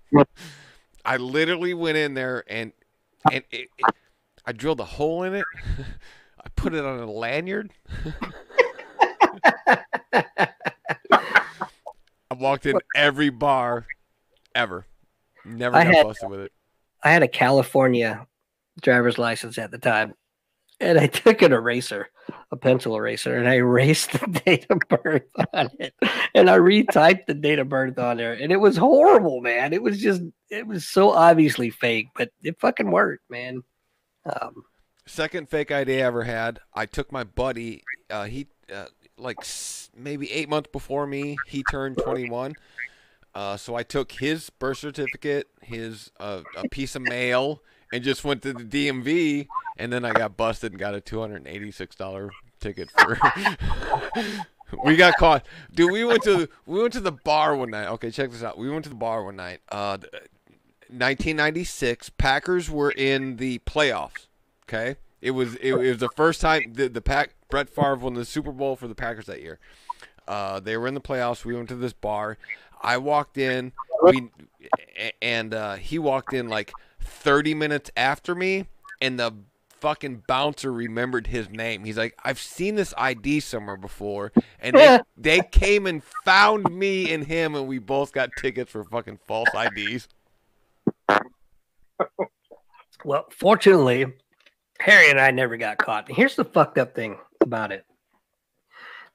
I literally went in there and and it, it, I drilled a hole in it. I put it on a lanyard. I walked in every bar ever. Never I got had- busted with it. I had a California driver's license at the time, and I took an eraser, a pencil eraser, and I erased the date of birth on it, and I retyped the date of birth on there, and it was horrible, man. It was just, it was so obviously fake, but it fucking worked, man. Um, Second fake ID I ever had. I took my buddy. Uh, he uh, like s- maybe eight months before me. He turned 21. Uh, so I took his birth certificate, his uh, a piece of mail, and just went to the DMV. And then I got busted and got a $286 ticket for. we got caught, dude. We went to we went to the bar one night. Okay, check this out. We went to the bar one night. Uh, 1996. Packers were in the playoffs. Okay, it was it, it was the first time the the pack Brett Favre won the Super Bowl for the Packers that year. Uh, they were in the playoffs. We went to this bar. I walked in. We and uh, he walked in like 30 minutes after me, and the fucking bouncer remembered his name. He's like, I've seen this ID somewhere before, and they, they came and found me and him, and we both got tickets for fucking false IDs. Well, fortunately, Harry and I never got caught. Here's the fucked up thing about it.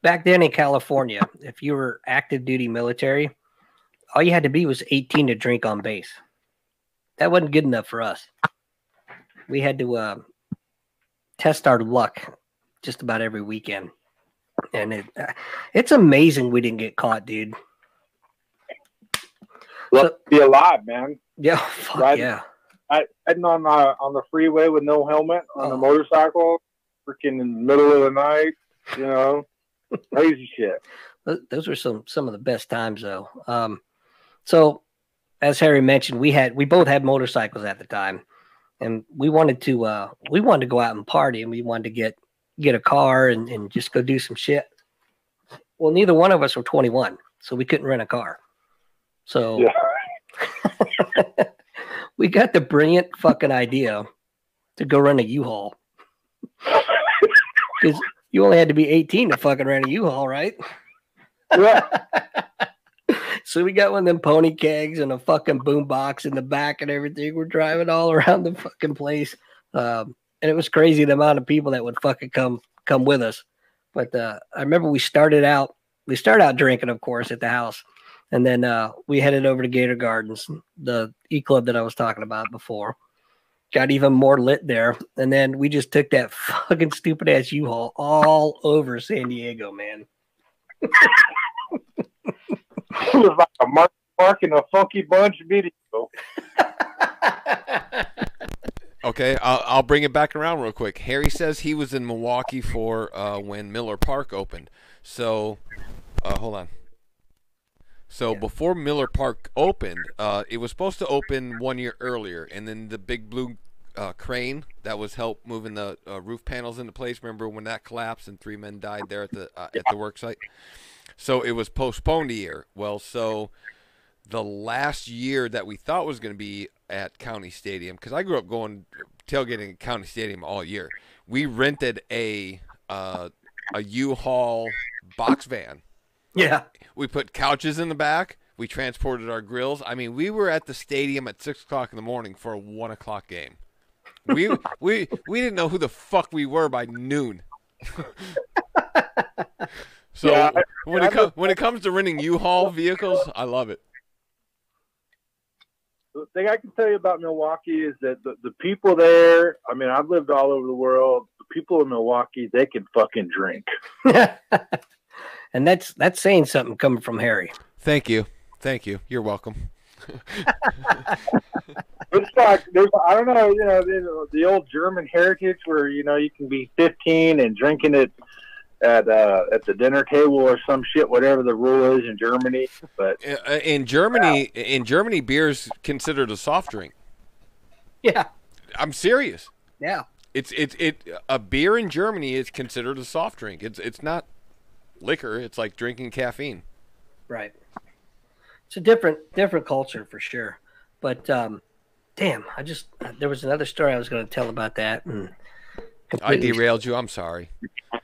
back then in California, if you were active duty military, all you had to be was 18 to drink on base. That wasn't good enough for us. We had to uh, test our luck just about every weekend, and it uh, it's amazing we didn't get caught, dude. Love to be alive, man. Yeah, fuck Riding- yeah. I riding on the on the freeway with no helmet on Oh. a motorcycle, freaking in the middle of the night. You know, crazy shit. Th- those were some some of the best times though um so as harry mentioned we had we both had motorcycles at the time and we wanted to uh we wanted to go out and party and we wanted to get get a car and, and just go do some shit. Well neither one of us were 21 so we couldn't rent a car. So we got the brilliant fucking idea to go rent a u-haul. Because you only had to be 18 to fucking rent a u-haul right? Yeah. So we got one of them pony kegs and a fucking boom box in the back and everything. We're driving all around the fucking place. Um, and it was crazy the amount of people that would fucking come come with us. But uh, I remember we started out we started out drinking, of course, at the house. And then uh, we headed over to Gator Gardens, the e club that I was talking about before. Got even more lit there. And then we just took that fucking stupid ass U Haul all over San Diego, man. It was like a Marky Mark and a Funky Bunch video. Okay, I'll, I'll bring it back around real quick. Harry says he was in Milwaukee for uh, when Miller Park opened. So, uh, hold on. So before Miller Park opened, uh, it was supposed to open one year earlier, and then the big blue uh, crane that was help moving the uh, roof panels into place. Remember when that collapsed and three men died there at the uh, at the work site? So it was postponed a year. Well, so the last year that we thought was going to be at County Stadium, because I grew up going tailgating at County Stadium all year. We rented a uh, a U-Haul box van. Yeah. We put couches in the back. We transported our grills. I mean, we were at the stadium at six o'clock in the morning for a one o'clock game. We we we didn't know who the fuck we were by noon. so Yeah, I- when I it comes when it comes to renting U-Haul vehicles, I love it. The thing I can tell you about Milwaukee is that the, the people there, I mean, I've lived all over the world. The people in Milwaukee, they can fucking drink. and that's that's saying something coming from Harry. Thank you, thank you. You're welcome. It's like, there's, I don't know, you know, the, the old German heritage where, you know, you can be 15 and drinking it at uh, at the dinner table or some shit, whatever the rule is in Germany. But Uh, In Germany, in Germany, beer's considered a soft drink. Yeah. I'm serious. Yeah. It's it's it a beer in Germany is considered a soft drink. It's it's not liquor. It's like drinking caffeine. Right. It's a different different culture for sure. But um damn, I just there was another story I was going to tell about that and I derailed you. I'm sorry.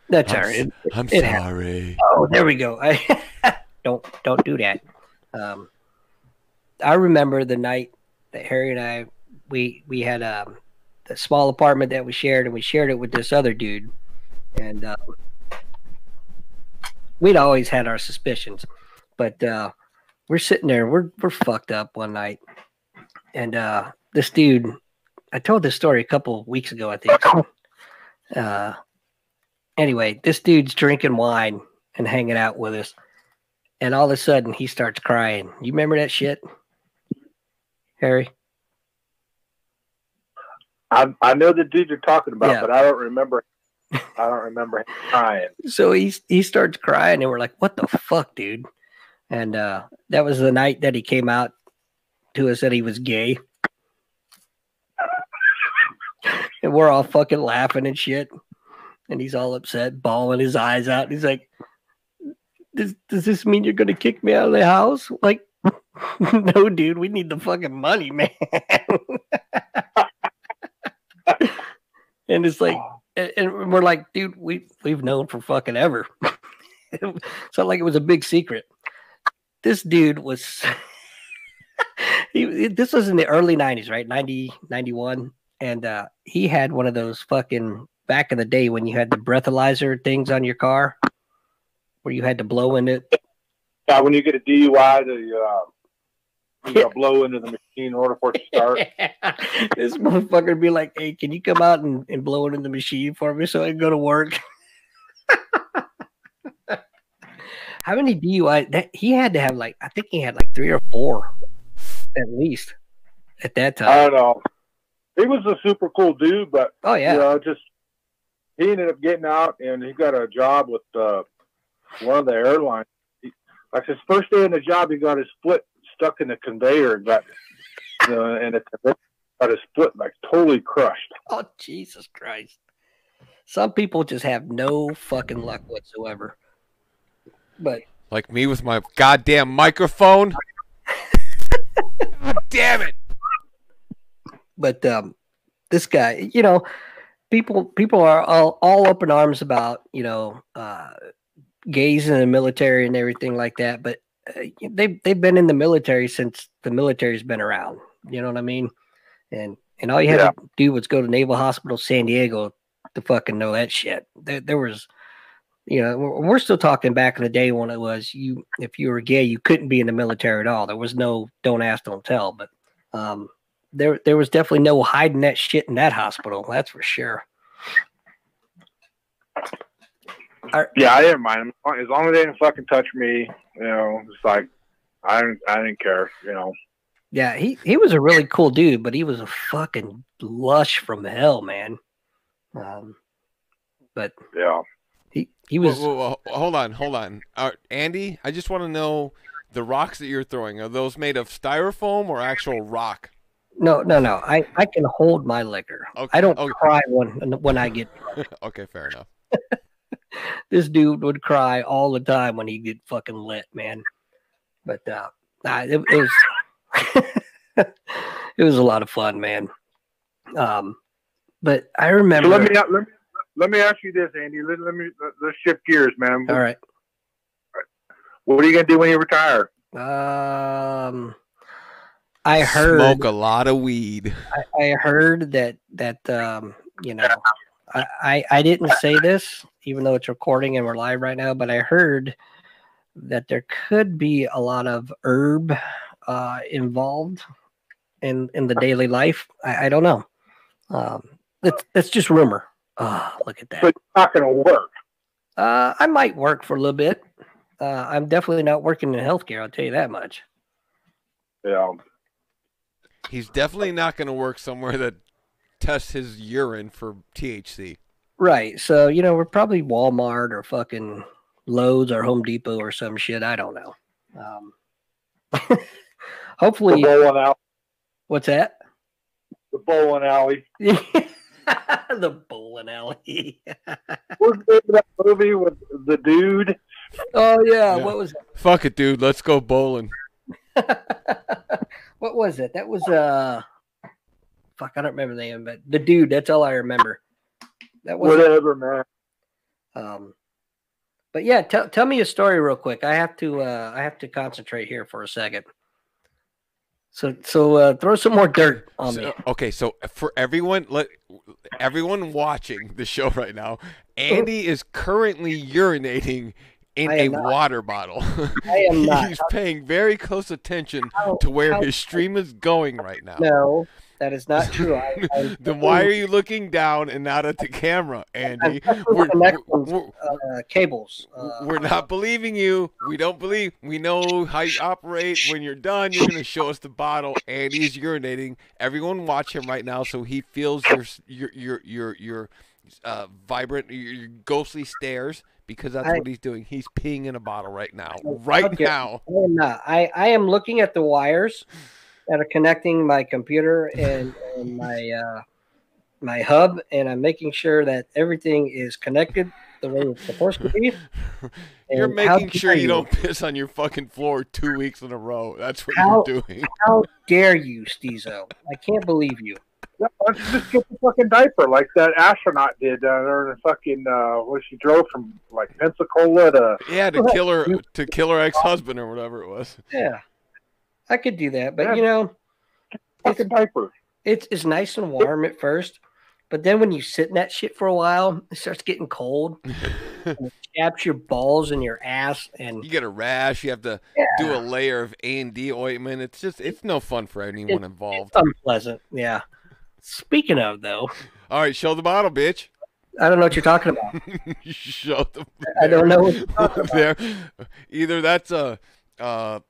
That's I'm all right. It- I'm it happens. sorry. Oh, there we go. I don't don't do that. Um, I remember the night that Harry and I we we had um, the small apartment that we shared, and we shared it with this other dude, and um, we'd always had our suspicions, but uh, we're sitting there, we're we're fucked up one night, and uh, this dude, I told this story a couple weeks ago, I think. Uh, anyway, this dude's drinking wine and hanging out with us. And all of a sudden he starts crying. You remember that shit? Harry? I, I know the dude you're talking about, Yeah. but I don't remember. I don't remember him crying. So he he starts crying and we're like, What the fuck, dude? And uh that was the night that he came out to us that he was gay. And we're all fucking laughing and shit. And he's all upset, bawling his eyes out. He's like, Does does this mean you're gonna kick me out of the house? Like, no, dude, we need the fucking money, man. and it's like, and we're like, dude, we we've known for fucking ever. so like it was a big secret. This dude was. he, this was in the early 90s, right? 90, 91. And uh, he had one of those fucking back in the day when you had the breathalyzer things on your car. where you had to blow in it. Yeah, when you get a DUI, the uh, you got to blow into the machine in order for it to start. this motherfucker would be like, "Hey, can you come out and, and blow it in the machine for me so I can go to work?" How many DUI? That he had to have like I think he had like three or four, at least, at that time. I don't know. He was a super cool dude, but oh yeah, you know, just he ended up getting out and he got a job with uh, one of the airlines. He, like his first day in the job, he got his foot stuck in the conveyor and got, you know, and it got his foot like totally crushed. Oh Jesus Christ! Some people just have no fucking luck whatsoever. But Like me with my goddamn microphone. God damn it. But um, this guy, you know, people people are all, all up in arms about you know uh, gays in the military and everything like that. But uh, they they've been in the military since the military's been around. You know what I mean? And and all you had Yeah. to do was go to Naval Hospital San Diego to fucking know that shit. There, there was. You know, we're still talking back in the day when it was you. If you were gay, you couldn't be in the military at all. There was no "don't ask, don't tell." But um, there there was definitely no hiding that shit in that hospital. That's for sure. Are- Yeah, I didn't mind him as long as they didn't fucking touch me. You know, it's like I didn't, I didn't care. You know, yeah, he he was a really cool dude, but he was a fucking lush from hell, man. Um, but yeah, he he was. Whoa, whoa, whoa, hold on, hold on. Uh, Andy, I just want to know the rocks that you're throwing. Are those made of styrofoam or actual rock? No, no, no. I I can hold my liquor. Okay, I don't okay. cry when when I get. okay, fair enough. This dude would cry all the time when he get fucking lit, man. But uh, nah, it, it was it was a lot of fun, man. Um, but I remember. let me let me let me ask you this, Andy. Let, let me let, let's shift gears, man. all right. What are you gonna do when you retire? Um, I heard. Smoke a lot of weed. I, I heard that that um, you know, I, I I didn't say this, even though it's recording and we're live right now, but I heard that there could be a lot of herb uh, involved in in the daily life. I, I don't know. Um, that's that's just rumor. Oh, look at that. But it's not gonna work. Uh, I might work for a little bit. Uh, I'm definitely not working in healthcare. I'll tell you that much. Yeah. He's definitely not going to work somewhere that tests his urine for THC. Right. So, you know, we're probably Walmart or fucking Lowe's or Home Depot or some shit. I don't know. Um, The hopefully, bowling alley. what's that? The bowling alley. the bowling alley. What's the name of that movie with the dude? oh, yeah. Yeah. What was Fuck it, dude. Let's go bowling. what was it? That was uh fuck, I don't remember the name, but the dude, that's all I remember. That was Whatever, man. um but yeah, tell tell me a story real quick. I have to uh I have to concentrate here for a second. So so uh throw some more dirt on me. Okay, so for everyone, let everyone watching the show right now, Andy is currently urinating in a not. water bottle. I am not. He's paying very close attention How- to where how- his stream is going right now. No, that is not true. I, I then why are you looking down and not at the camera, Andy? We're, we're, uh, cables? Uh, we're not believing you. We don't believe. We know how you operate. When you're done, you're gonna show us the bottle. Andy's urinating. Everyone watch him right now, so he feels your your your your your uh, vibrant, your, your ghostly stares because that's I- what he's doing. He's peeing in a bottle right now. Right Okay. now. I am not. I, I am looking at the wires that are connecting my computer and, and my uh, my hub, and I'm making sure that everything is connected the way it's supposed to be. You're making sure dare you don't piss on your fucking floor two weeks in a row. That's what How- you're doing. How dare you, Steezo? I can't believe you. Yeah, Why don't you just get the fucking diaper like that astronaut did down there in the fucking uh where she drove from like Pensacola to Yeah, to kill her to kill her ex husband or whatever it was. Yeah, I could do that, but Yeah. you know, fucking diaper. it's it's nice and warm at first, but then when you sit in that shit for a while, it starts getting cold, and it chaps your balls and your ass, and You get a rash. You have to do a layer of A and D ointment. It's just it's no fun for anyone involved. unpleasant. Yeah. Speaking of though, All right, show the bottle, bitch. I don't know what you're talking about. show the. I don't know what you're talking about. there. Either that's a, a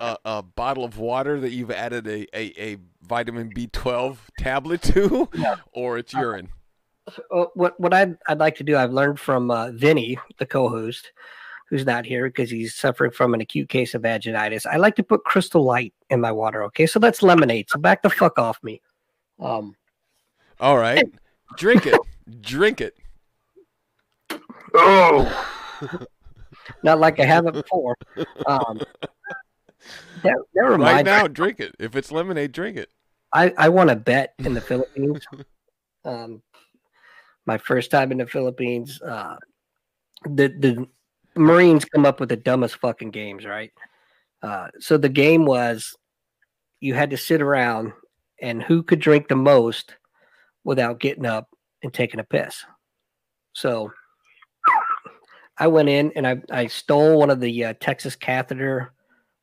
a a bottle of water that you've added a a, a vitamin B12 tablet to, or it's urine. Uh, what what I'd I'd like to do, I've learned from uh, Vinny, the co-host, who's not here because he's suffering from an acute case of vaginitis. I like to put Crystal Light in my water. Okay, so that's lemonade. So back the fuck off me. Um, All right, drink it. Drink it. Oh, not like I haven't before. Um, that, that Right reminds now, drink it. If it's lemonade, drink it. I, I want to bet in the Philippines. Um, my first time in the Philippines, uh, the the Marines come up with the dumbest fucking games, right? Uh, so the game was you had to sit around and who could drink the most without getting up and taking a piss. So I went in and I, I stole one of the uh, Texas catheter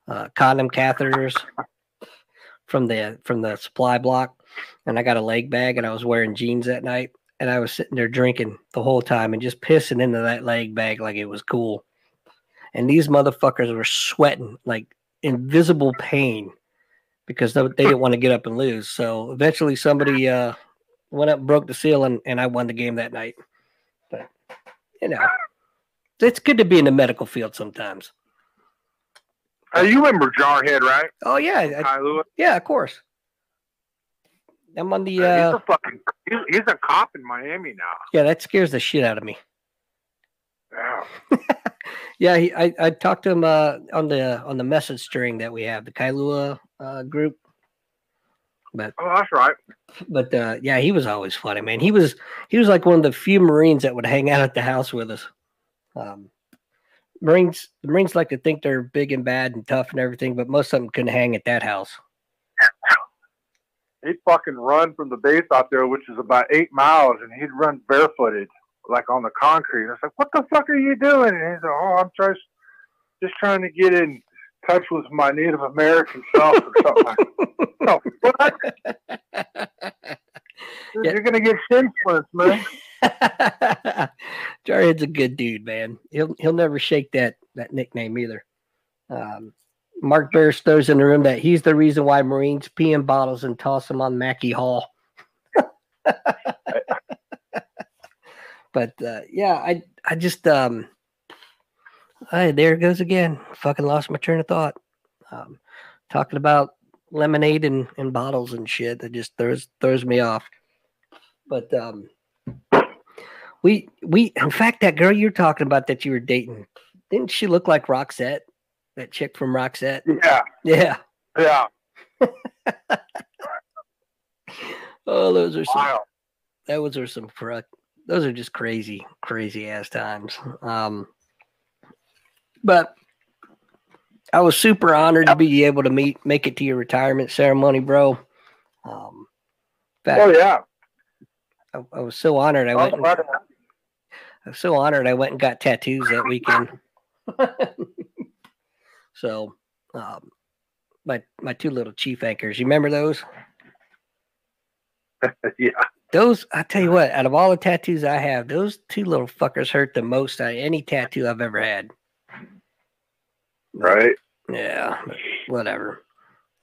uh, condom catheters from the from the supply block, and I got a leg bag, and I was wearing jeans that night, and I was sitting there drinking the whole time and just pissing into that leg bag like it was cool. And these motherfuckers were sweating like invisible pain because they, they didn't want to get up and lose. So eventually, somebody uh, went up and broke the seal, and, and I won the game that night. But you know, it's good to be in the medical field sometimes. Uh, you remember Jarhead, right? Oh yeah, I- yeah, of course. I'm on the he's uh, a fucking. He's, he's a cop in Miami now. yeah. That scares the shit out of me. Yeah. Yeah, he, I I talked to him uh, on the on the message string that we have the Kailua uh, group. But Oh, that's right. but uh, yeah, he was always funny, man. He was he was like one of the few Marines that would hang out at the house with us. Um, Marines the Marines like to think they're big and bad and tough and everything, but most of them couldn't hang at that house. He'd fucking run from the base out there, which is about eight miles, and he'd run barefooted, like on the concrete. I was like, "What the fuck are you doing?" And he's like, "Oh, I'm just just trying to get in touch with my Native American self or something." oh, what? You're gonna get shin splints, man. Jarhead's a good dude, man. He'll he'll never shake that that nickname either. Um, Mark Bears throws in the room that he's the reason why Marines pee in bottles and toss them on Mackey Hall. but uh, yeah, I I just um, hey, there it goes again. Fucking lost my train of thought. Um, talking about lemonade and, and bottles and shit that just throws throws me off. But um, we we in fact that girl you're talking about that you were dating, didn't she look like Roxette? That chick from Roxette? Yeah, Yeah. yeah. Oh, those are some Wow. those are some those are just crazy, crazy ass times. Um but I was super honored to be able to meet make it to your retirement ceremony, bro. Um fact, Oh yeah. I, I was so honored I went and, I was so honored I went and got tattoos that weekend. so um my my two little chief anchors, you remember those? yeah. Those, I tell you what, out of all the tattoos I have, those two little fuckers hurt the most out of any tattoo I've ever had. Right. Yeah, whatever.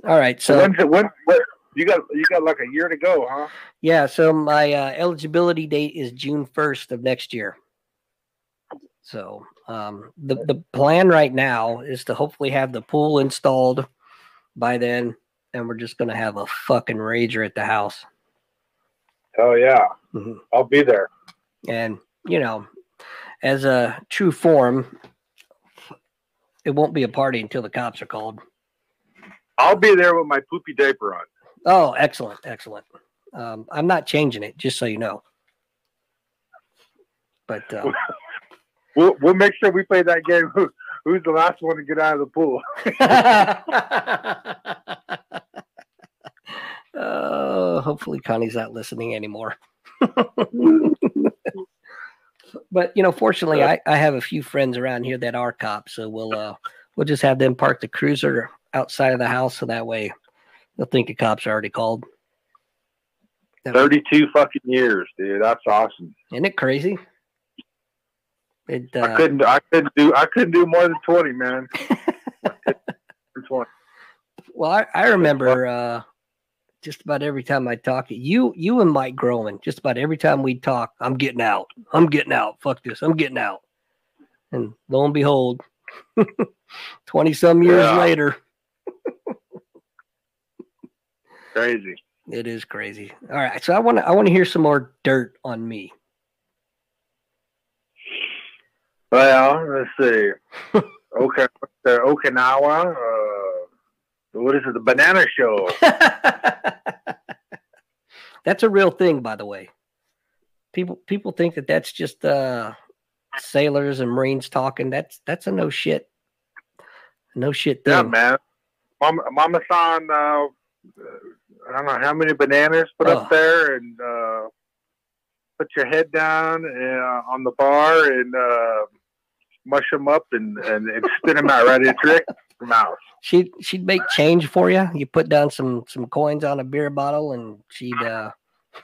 All right, So so when's it? When, when you got you got like a year to go, huh? yeah, so my uh, eligibility date is June first of next year. So um, the the plan right now is to hopefully have the pool installed by then, and we're just gonna have a fucking rager at the house. Oh yeah. Mhm. I'll be there. And, you know, as a true form, it won't be a party until the cops are called. I'll be there with my poopy diaper on. Oh, excellent, excellent. Um, I'm not changing it, just so you know. But uh, We'll we'll make sure we play that game. Who, who's the last one to get out of the pool? oh, hopefully Connie's not listening anymore. But you know, fortunately, I, I have a few friends around here that are cops, so we'll uh we'll just have them park the cruiser outside of the house, so that way they'll think the cops are already called. Thirty-two fucking years, dude. That's awesome. Isn't it crazy? It, uh, I couldn't. I couldn't do. I couldn't do more than twenty, man. twenty. Well, I, I remember uh, just about every time I talk, you you and Mike Groman, just about every time we talk, I'm getting out. I'm getting out. Fuck this. I'm getting out. And lo and behold, twenty some years Yeah. later, Crazy. it is crazy. All right, so I want to I want to hear some more dirt on me. Well, let's see. Okay, the Okinawa. Uh, what is it? The Banana Show. That's a real thing, by the way. People people think that that's just uh, sailors and Marines talking. That's that's a no shit, no shit thing. Yeah, man. Mama, Mama San, uh, uh, I don't know how many bananas put Oh. up there and uh, put your head down uh, on the bar and uh, mush them up and, and, and spit them out right in your mouth. She'd she'd make change for you. You put down some some coins on a beer bottle, and she'd uh,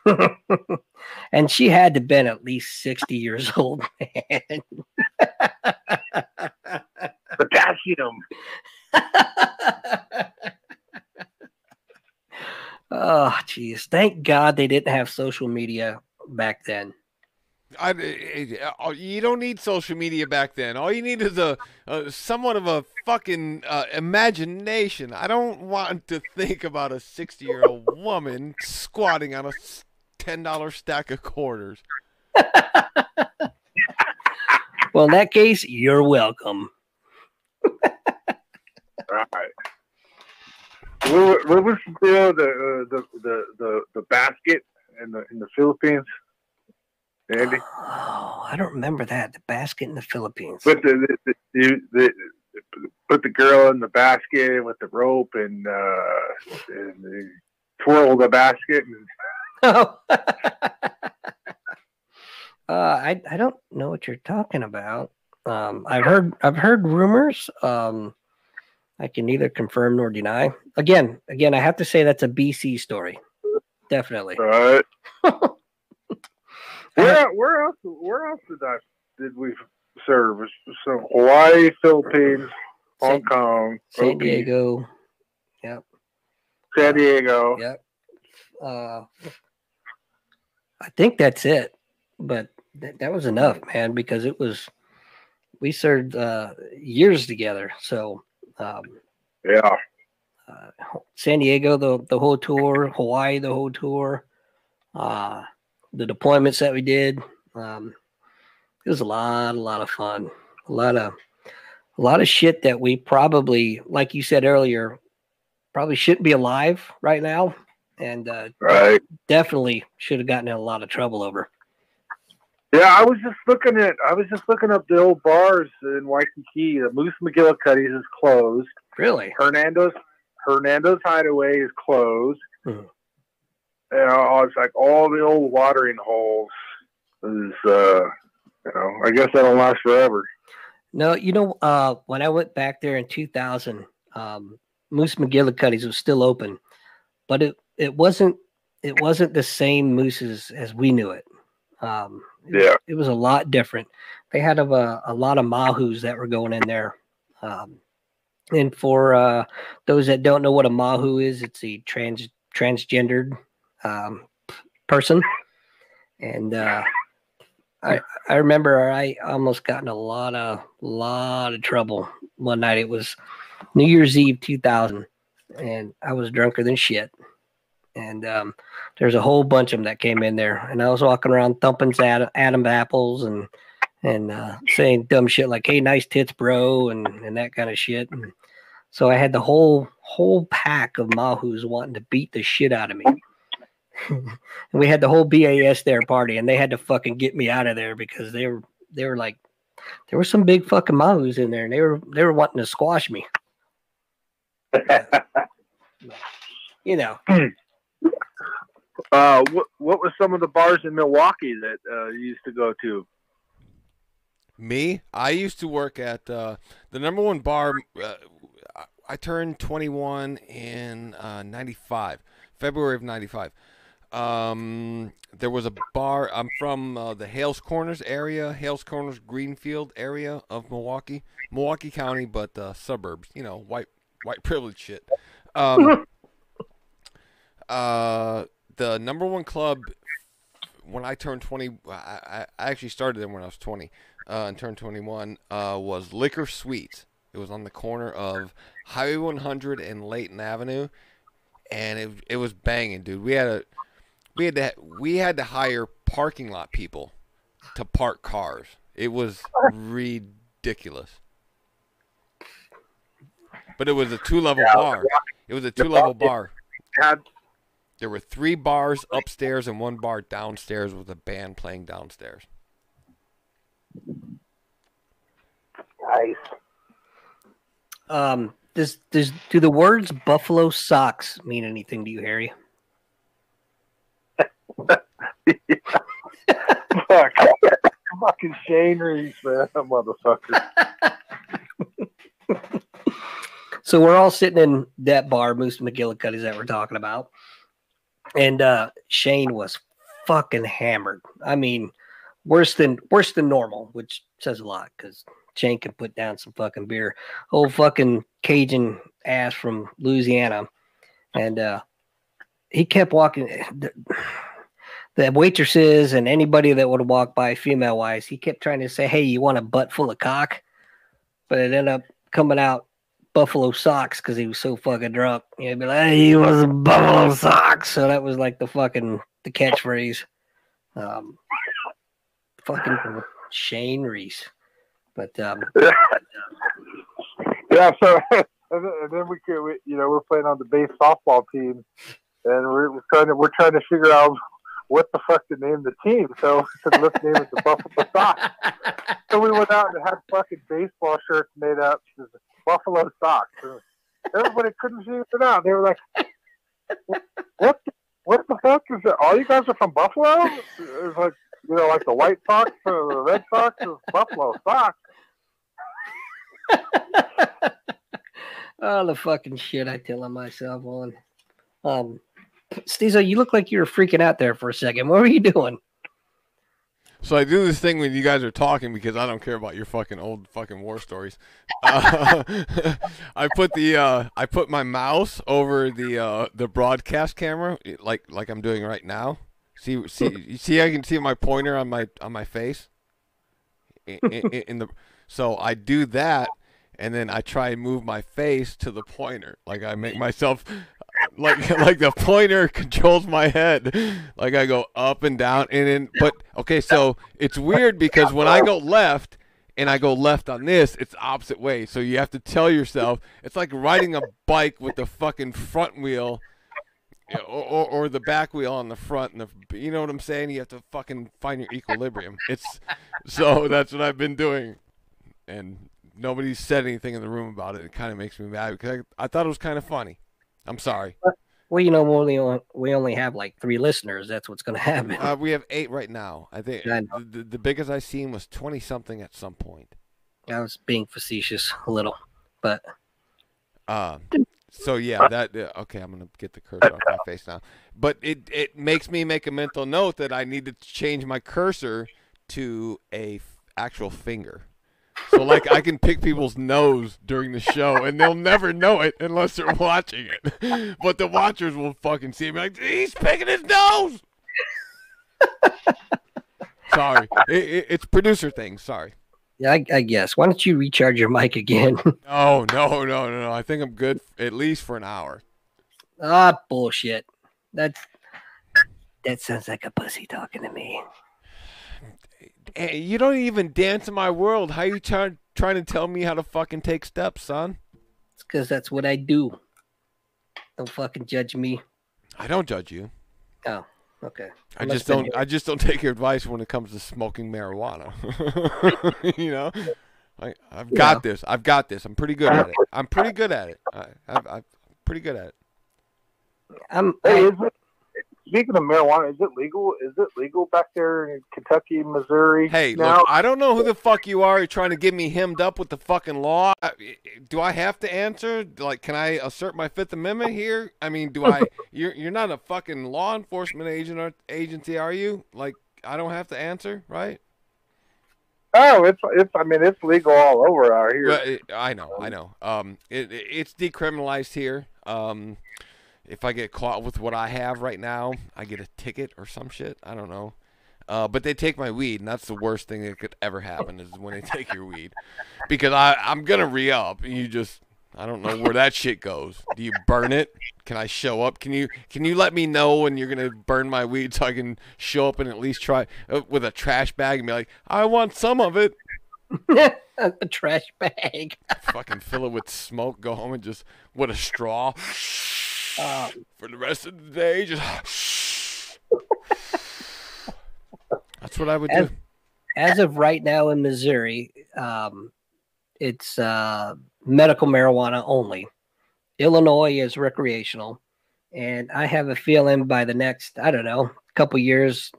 and she had to been at least sixty years old, man. Potassium. oh, jeez. Thank God they didn't have social media back then. I, I- I- you don't need social media back then. All you need is a, a somewhat of a fucking uh, imagination. I don't want to think about a sixty-year-old woman squatting on a ten dollar stack of quarters. Well, in that case, you're welcome. Right. What, what was the deal? The, uh, the the the the basket in the in the Philippines, Andy. Oh, I don't remember that. The basket in the Philippines. Put the, the, the, the, put the girl in the basket with the rope and uh, and twirl the basket. And, Oh. uh, I I don't know what you're talking about. Um, I've heard I've heard rumors. Um, I can neither confirm nor deny. Again, again, I have to say that's a BC story. Definitely. all right. where where else where else did I did we serve? So Hawaii, Philippines, Hong San- Kong, San OP, Diego. Yep. San Diego. Yep. Uh, I think that's it. But th- that was enough, man, because it was we served uh, years together. So um, Yeah. uh, San Diego, the the whole tour, Hawaii, the whole tour, uh, the deployments that we did. Um, it was a lot, a lot of fun, a lot of, a lot of shit that we probably, like you said earlier, probably shouldn't be alive right now, and uh, Right. definitely should have gotten in a lot of trouble over. Yeah, I was just looking at I was just looking up the old bars in Waikiki. The Moose McGillicuddy's is closed. Really? Hernando's Hernando's Hideaway is closed. Mhm. You know, it's like all the old watering holes is uh you know, I guess that'll last forever. No, you know, uh, when I went back there in 2000, um, Moose McGillicuddy's was still open, but it it wasn't it wasn't the same mooses as we knew it. Um, it, Yeah. it was a lot different. They had a, a lot of mahus that were going in there. Um, and for uh, those that don't know what a mahu is, it's a trans transgendered um, person. And uh, I I remember I almost got in a lot of lot of trouble one night. It was New Year's Eve 2000, and I was drunker than shit. And um, there's a whole bunch of them that came in there, and I was walking around thumping Adam, Adam apples and and uh, saying dumb shit like "Hey, nice tits, bro," and and that kind of shit. And so I had the whole whole pack of mahus wanting to beat the shit out of me. And we had the whole BAS there party, and they had to fucking get me out of there because they were they were like there were some big fucking mahus in there, and they were they were wanting to squash me. you know, Uh what what was some of the bars in Milwaukee that uh you used to go to? Me, I used to work at uh, the number one bar. Uh, I- I turned 21 in uh, 95, February of 95. Um, there was a bar. I'm from uh, the Hales Corners area, Hales Corners, Greenfield area of Milwaukee, Milwaukee County, but uh, suburbs. You know, white white privilege shit. Um, uh, the number one club when I turned 20, I, I actually started there when I was 20 uh, and turned 21, uh, was Liquor Suites. It was on the corner of Highway 100 and Layton Avenue, and it it was banging, dude. We had a we had to we had to hire parking lot people to park cars. It was ridiculous. But it was a two level bar. It was a two level bar. There were three bars upstairs and one bar downstairs with a band playing downstairs. Nice. Um, does does do the words buffalo socks mean anything to you, Harry? Fuck. Fucking Shane Reese, man, motherfucker. So we're all sitting in that bar, Moose McGillicuddy's that we're talking about. And uh Shane was fucking hammered. I mean, worse than worse than normal, which says a lot because Shane can put down some fucking beer. Old fucking Cajun ass from Louisiana. And uh he kept walking the, waitresses and anybody that would walk by female wise, he kept trying to say, Hey, you want a butt full of cock? But it ended up coming out buffalo socks because he was so fucking drunk. He'd be like, hey, he was a buffalo socks. So that was like the fucking the catchphrase. Um, fucking Shane Reese. But um, Yeah, so and then, we could, we, you know, we're playing on the base softball team, and we're trying to we're trying to figure out what the fuck to name the team. So we said, let's name it the Buffalo Sox. So we went out and had fucking baseball shirts made up Buffalo Sox. Everybody couldn't figure it out. They were like, "What? The, what the fuck is that? All you guys are from Buffalo?" It was like, you know, like the White Sox or the Red Sox is Buffalo Sox. oh, the fucking shit I tell myself on. Um, Steezo, you look like you were freaking out there for a second. What were you doing? So I do this thing when you guys are talking because I don't care about your fucking old fucking war stories. Uh, I put the uh, I put my mouse over the uh, the broadcast camera like like I'm doing right now. See see you see I can see my pointer on my on my face. In, in, in the so I do that and then I try and move my face to the pointer. Like I make myself like like the pointer controls my head. Like I go up and down and then but okay, so it's weird because when I go left and I go left on this, it's opposite way. So you have to tell yourself it's like riding a bike with the fucking front wheel or, or, or the back wheel on the front and the you know what I'm saying? You have to fucking find your equilibrium. It's so that's what I've been doing. And nobody said anything in the room about it. It kind of makes me mad because I, I thought it was kind of funny. I'm sorry. Well, you know, we only we only have like three listeners. That's what's going to happen. Uh, we have eight right now. I think I the, the, biggest I seen was twenty something at some point. I was being facetious a little, but Uh, so yeah, that yeah, okay. I'm gonna get the cursor off my face now. But it it makes me make a mental note that I need to change my cursor to a f- actual finger. So like I can pick people's nose during the show, and they'll never know it unless they're watching it. But the watchers will fucking see me like he's picking his nose. Sorry, it, it, it's producer thing. Sorry. yeah, I, I guess. Why don't you recharge your mic again? Oh no no no no! I think I'm good at least for an hour. ah, bullshit. That's that sounds like a pussy talking to me. Hey, you don't even dance in my world. How you trying trying to tell me how to fucking take steps, son? It's because that's what I do. Don't fucking judge me. I don't judge you. Oh, okay. I must just don't. been- I just don't take your advice when it comes to smoking marijuana. you know, I, I've got this. I've got this. I'm pretty good at it. I'm pretty good at it. I, I've, I'm pretty good at it. I'm. Hey, I, it, speaking of marijuana, is it legal? Is it legal back there in Kentucky, Missouri? Hey, now? look, I don't know who the fuck you are. You're trying to get me hemmed up with the fucking law. Do I have to answer? Like, can I assert my Fifth Amendment here? I mean, do I? You're you're not a fucking law enforcement agent or agency, are you? Like, I don't have to answer, right? oh, it's it's. I mean, it's legal all over out here. Well, it, I know, I know. Um, it, it- it's decriminalized here. Um, if I get caught with what I have right now, I get a ticket or some shit. I don't know. Uh, but they take my weed, and that's the worst thing that could ever happen is when they take your weed, because I I'm gonna re up, and you just I don't know where that shit goes. Do you burn it? Can I show up? Can you can you let me know when you're gonna burn my weed so I can show up and at least try uh, with a trash bag and be like, I want some of it. a, a trash bag. fucking fill it with smoke, go home and just with a straw Uh, for the rest of the day. Just that's what I would as, do. as of right now in Missouri, um, it's uh, medical marijuana only. Illinois is recreational, and I have a feeling by the next I don't know couple years,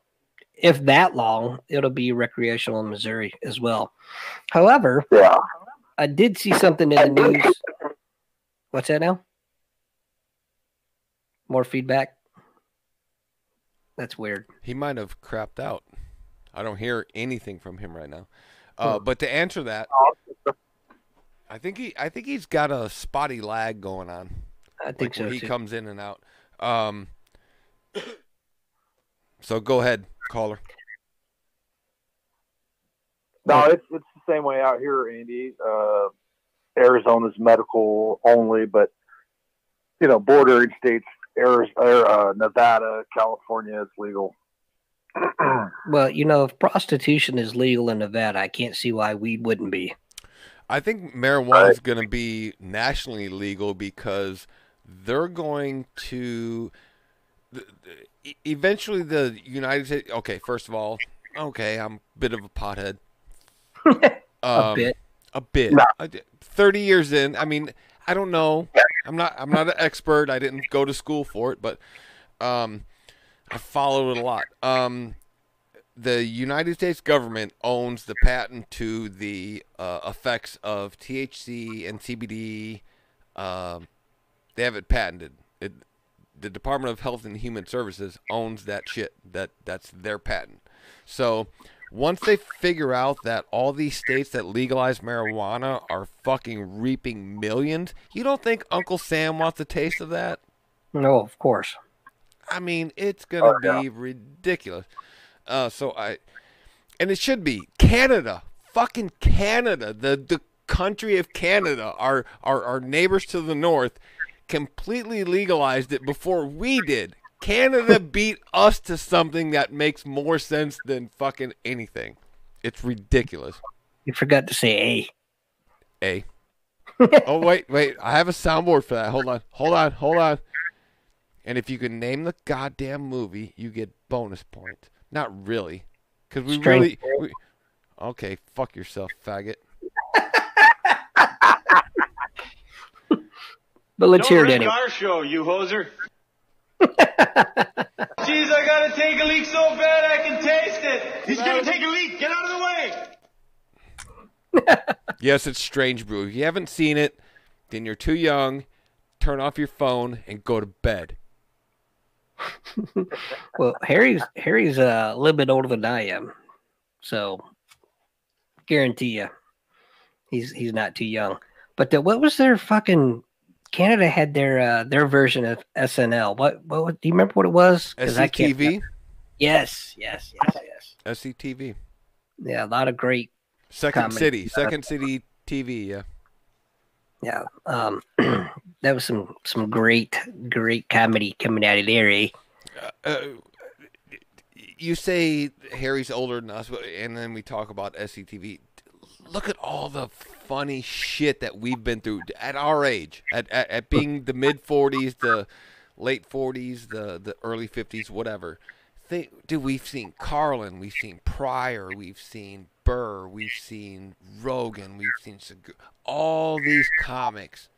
if that long, it'll be recreational in Missouri as well. However, yeah, I did see something in the news. What's that now? More feedback. That's weird. He might have crapped out. I don't hear anything from him right now. Uh, but to answer that, I think he I think he's got a spotty lag going on. I think like so he too. comes in and out. Um, so go ahead, caller. No, it's it's the same way out here, Andy. Uh, Arizona's medical only, but you know, bordering states, Arizona, uh, Nevada, California, it's legal. Well, you know, if prostitution is legal in Nevada, I can't see why weed wouldn't be. I think marijuana is going to be nationally legal because they're going to the- the- eventually the United States. Okay, first of all, okay, I'm a bit of a pothead. Um, bit. A bit. I di- Thirty years in, I mean, I don't know. I'm not. I'm not an expert. I didn't go to school for it, but um, I followed it a lot. Um, the United States government owns the patent to the uh, effects of THC and CBD. Um, they have it patented. It, the Department of Health and Human Services owns that shit. That that's their patent. So once they figure out that all these states that legalize marijuana are fucking reaping millions, you don't think Uncle Sam wants a taste of that? No, of course. I mean, it's gonna Oh, yeah. be ridiculous. Uh, so I, and it should be Canada, fucking Canada, the the country of Canada, our our our neighbors to the north, completely legalized it before we did. Canada beat us to something that makes more sense than fucking anything. It's ridiculous. You forgot to say A. A. oh wait, wait. I have a soundboard for that. Hold on, hold on, hold on. And if you can name the goddamn movie, you get bonus points. Not really, because we Strange really. We, okay, fuck yourself, faggot. But let's hear it anyway. Our show, you hoser. Jeez, I gotta take a leak so bad I can taste it. He's gonna take a leak. Get out of the way. Yes, it's Strange Brew. If you haven't seen it, then you're too young. Turn off your phone and go to bed. Well, Harry's Harry's uh, a little bit older than I am, so guarantee you, he's he's not too young. But the, what was their fucking? Canada had their uh, their version of SNL. What what do you remember what it was? SCTV. Yes, yes, yes, yes. SCTV. Yeah, a lot of great. Second. City. Second City TV. Yeah. Yeah, um, that was some some great great comedy coming out of there. Eh? uh, you say Harry's older than us, and then we talk about SCTV. Look at all the funny shit that we've been through at our age, at at, at being the mid forties, the late forties, the the early fifties, whatever. Think, dude, we've seen Carlin, we've seen Pryor, we've seen Burr, we've seen Rogan, we've seen Seg- all these comics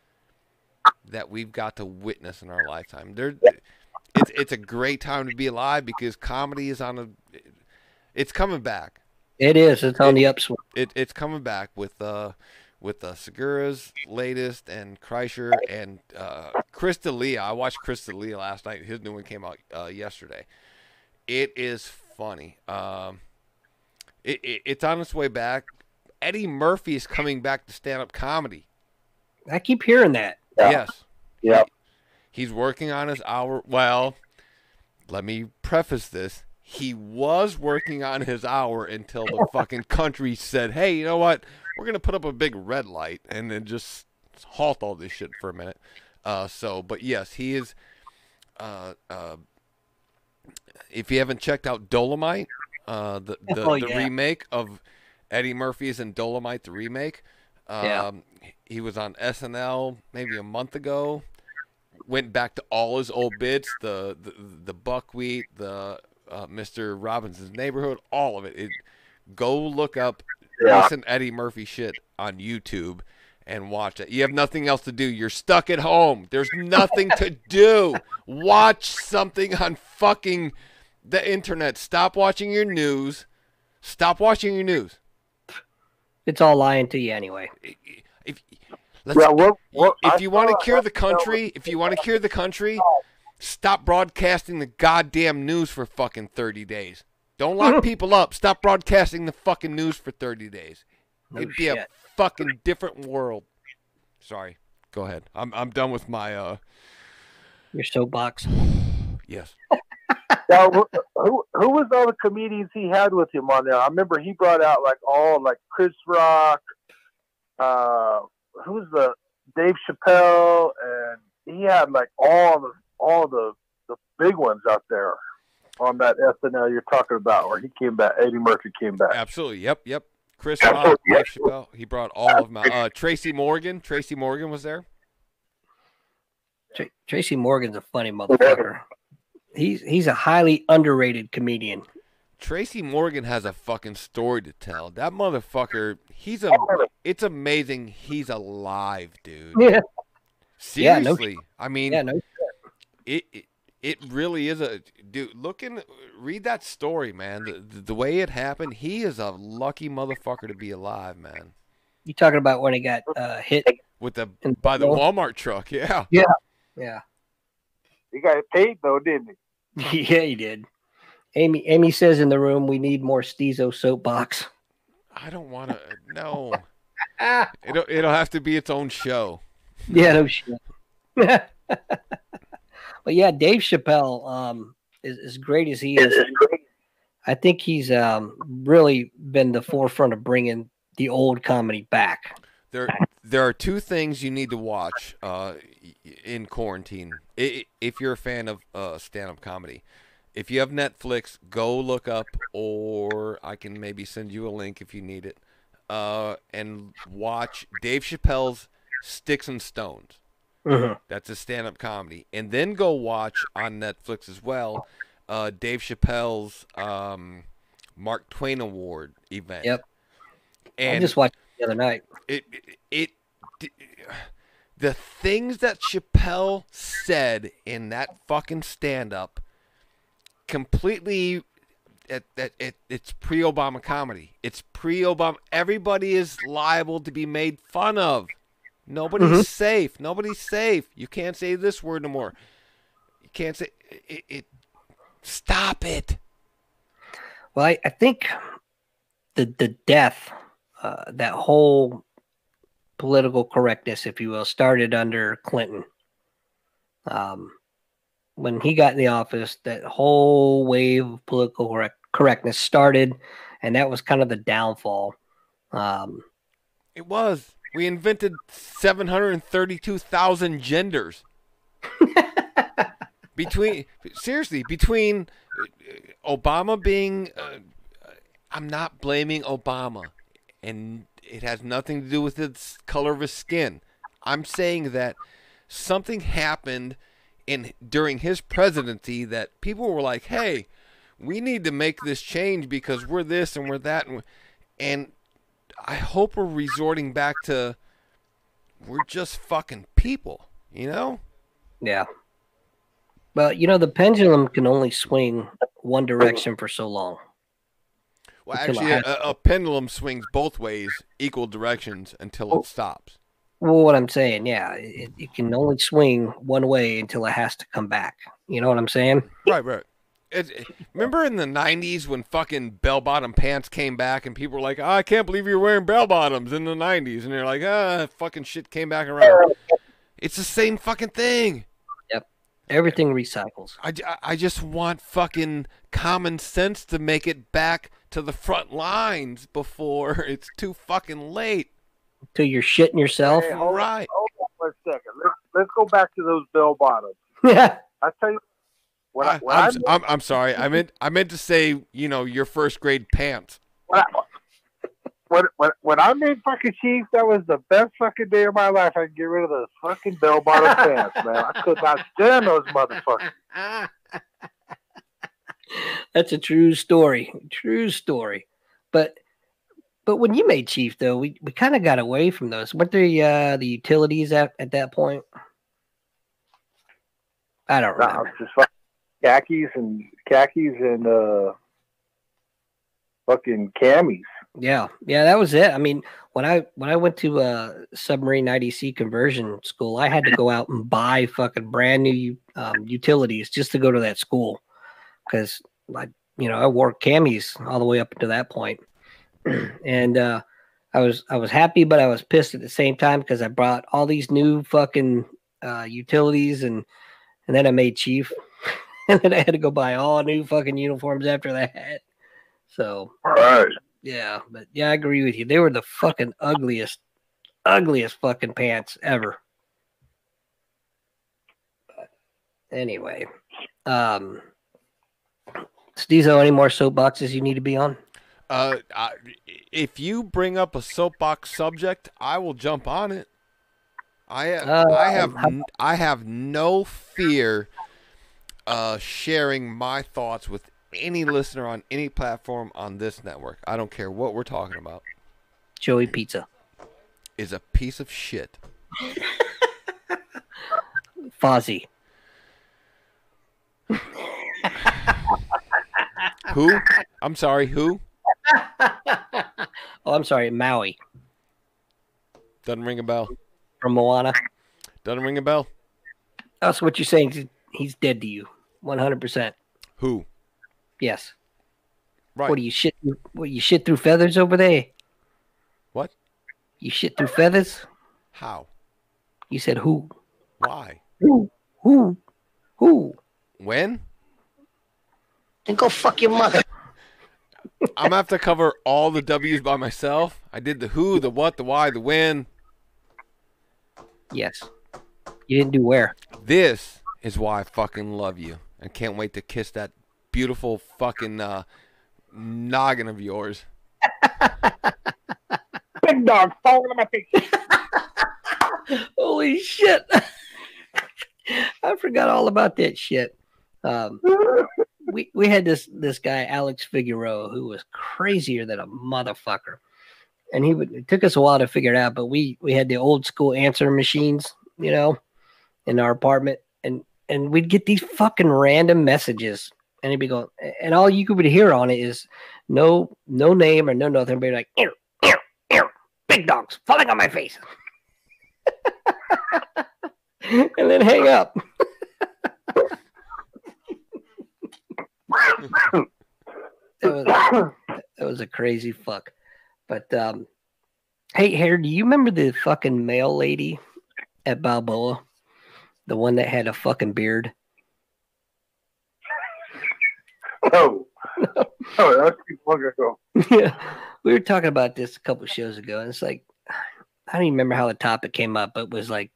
that we've got to witness in our lifetime. It's it's a great time to be alive because comedy is on a it's coming back. It is. It's on the upswing. It it's coming back with uh with uh, Segura's latest and Kreischer and uh, Chris D'Elia. I watched Chris D'Elia last night. His new one came out uh, yesterday. It is funny. Um, it, it, it's on its way back. Eddie Murphy is coming back to stand up comedy. I keep hearing that. Yes. Yeah. He's working on his hour. Well, let me preface this. He was working on his hour until the fucking country said, "Hey, you know what? We're gonna put up a big red light and then just halt all this shit for a minute." Uh, so, but yes, he is. Uh, uh, if you haven't checked out Dolomite, uh, the the, Oh, the yeah. remake of Eddie Murphy's and Dolomite, the remake. Um, Yeah. He was on SNL maybe a month ago. Went back to all his old bits, the the, the buckwheat, the uh, Mr. Robinson's Neighborhood, all of it. it go look up Yeah. recent Eddie Murphy shit on YouTube and watch it. You have nothing else to do. You're stuck at home. There's nothing to do. Watch something on fucking the internet. Stop watching your news. Stop watching your news. It's all lying to you anyway. If let's, Yeah, what- what- if you want to cure the country, if you want to cure the country, stop broadcasting the goddamn news for fucking 30 days. Don't lock people up. Stop broadcasting the fucking news for 30 days. No It'd be a fucking different world. Sorry. Go ahead. I'm I'm done with my uh Your soapbox. yes. Now, who who who was all the comedians he had with him on there? I remember he brought out like all like Chris Rock, uh, who's the Dave Chappelle, and he had like all the all the the big ones out there on that SNL you're talking about, where he came back. Eddie Murphy came back. Absolutely. Yep, yep. Chris Absolutely, Rock, Dave yep. Chappelle. He brought all of my. Uh, Tracy Morgan. Tracy Morgan was there. Tra- Tracy Morgan's a funny motherfucker. He's he's a highly underrated comedian. Tracy Morgan has a fucking story to tell. That motherfucker, he's a. It's amazing he's alive, dude. Yeah. Yeah, no Seriously, I mean, Yeah, no it, it it really is a dude. Look in, read that story, man. The, the the way it happened, he is a lucky motherfucker to be alive, man. You talking about when he got uh, hit? With the by the Walmart truck, yeah. Yeah, yeah, He got paid though, didn't he? yeah. He did. Amy Amy says in the room we need more Steezo soapbox. I don't want to. No, it'll it'll have to be its own show. Yeah, no shit. But yeah, Dave Chappelle, um, is as great as he is. I think he's um really been the forefront of bringing the old comedy back. There, there are two things you need to watch uh, in quarantine. If you're a fan of uh, stand-up comedy, if you have Netflix, go look up, or I can maybe send you a link if you need it, uh, and watch Dave Chappelle's Sticks and Stones. Mhm. That's a stand-up comedy, and then go watch on Netflix as well, uh, Dave Chappelle's um, Mark Twain Award event. Yep. And I just watched it the other night. it it, it the things that Chappelle said in that fucking stand up completely it, it, it, it's pre-Obama comedy. It's pre-Obama. Everybody is liable to be made fun of. Nobody's Mhm. safe. Nobody's safe. You can't say this word no more. You can't say it. it stop it. Well, I, I think the the death, uh, that whole political correctness, if you will, started under Clinton. Um, when he got in the office, that whole wave of political correct, correctness started, and that was kind of the downfall. Um, It was. We invented 732,000 genders. between seriously, between uh, Obama being uh, I'm not blaming Obama and it has nothing to do with his color of his skin. I'm saying that something happened in during his presidency that people were like, "Hey, we need to make this change because we're this and we're that and, and I hope we're resorting back to we're just fucking people, you know? yeah. Well, you know, the pendulum can only swing one direction for so long. Well, actually, a, a pendulum swings both ways, equal directions until it stops. Well, what I'm saying, yeah, it, it can only swing one way until it has to come back. You know what I'm saying? Right, right. It, it- remember in the '90s when fucking bell-bottom pants came back and people were like, oh, "I can't believe you're wearing bell-bottoms in the '90s," and they're like, "Ah, fucking shit came back around." It's the same fucking thing. Yep. Everything recycles. I, I just want fucking common sense to make it back to the front lines before it's too fucking late. Till you're shitting yourself. Hey, hold right. On, hold on one second. Let's let's go back to those bell bottoms. Yeah. I tell you, when I, I, when I'm, I, s- I'm, I'm sorry. I meant I meant to say, you know, your first grade pants. when I, when, when, when I made fucking chief, that was the best fucking day of my life. I could get rid of those fucking bell bottom pants, man. I could not stand those motherfuckers. That's a true story. True story. But but when you made chief though, we, we kind of got away from those. Weren't the uh the utilities at, at that point? I don't Nah, khakis and khakis and uh, fucking camis. Yeah, yeah, that was it. I mean, when I when I went to uh submarine IDC conversion school, I had to go out and buy fucking brand new um, utilities just to go to that school because I, you know, I wore camis all the way up to that point, and uh, I was I was happy, but I was pissed at the same time because I brought all these new fucking uh, utilities and and then I made chief, and then I had to go buy all new fucking uniforms after that. So All right. yeah, but yeah, I agree with you. They were the fucking ugliest, ugliest fucking pants ever. But anyway, um, Steezo, any more soapboxes you need to be on? Uh, I, if you bring up a soapbox subject, I will jump on it. I Uh, I have how- n- I have no fear uh, sharing my thoughts with any listener on any platform on this network. I don't care what we're talking about. Joey Pizza, Is a piece of shit. Fozzie, Who? I'm sorry. Who? oh, I'm sorry, Maui Doesn't ring a bell. from Moana. Doesn't ring a bell. That's what you're saying. he's- He's dead to you, 100. percent Who? Yes. Right. What do you shit? What you shit through feathers over there? What? You shit through feathers? How? You said who? Why? Who? Who? Who? When? Then go fuck your mother. I'm gonna have to cover all the W's by myself. I did the who, the what, the why, the when. Yes. You didn't do where? This is why I fucking love you. I can't wait to kiss that beautiful fucking uh, noggin of yours. Big dog falling on my face. Holy shit. I forgot all about that shit. Um, we we had this this guy Alex Figueroa who was crazier than a motherfucker, and he would it took us a while to figure it out. But we we had the old school answer machines, you know, in our apartment, and and we'd get these fucking random messages, and he'd be going, and all you could hear on it is no no name or no nothing, but like ew, ew, ew, big dogs falling on my face, and then hang up. that was that was a crazy fuck. But um hey Hair, do you remember the fucking mail lady at Balboa? The one that had a fucking beard? No. Oh, that's too long ago. yeah. We were talking about this a couple shows ago, and it's like I don't even remember how the topic came up, but it was like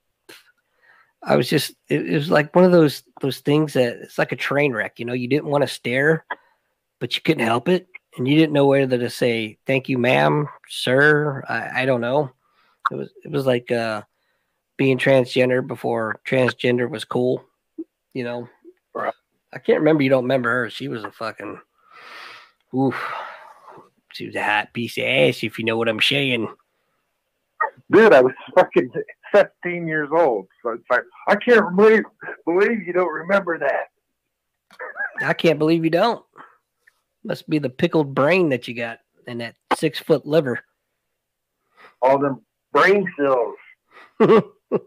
I was just it, it was like one of those those things that it's like a train wreck, you know, you didn't want to stare, but you couldn't help it, and you didn't know whether to say thank you, ma'am, sir. I, I don't know. It was it was like uh being transgender before transgender was cool, you know. I can't remember. You don't remember her? She was a fucking oof. She was a hot piece of ass, if you know what I'm saying. Dude, I was fucking 17 years old. So it's like I can't believe believe you don't remember that. I can't believe you don't. Must be the pickled brain that you got and that six foot liver. All them brain cells.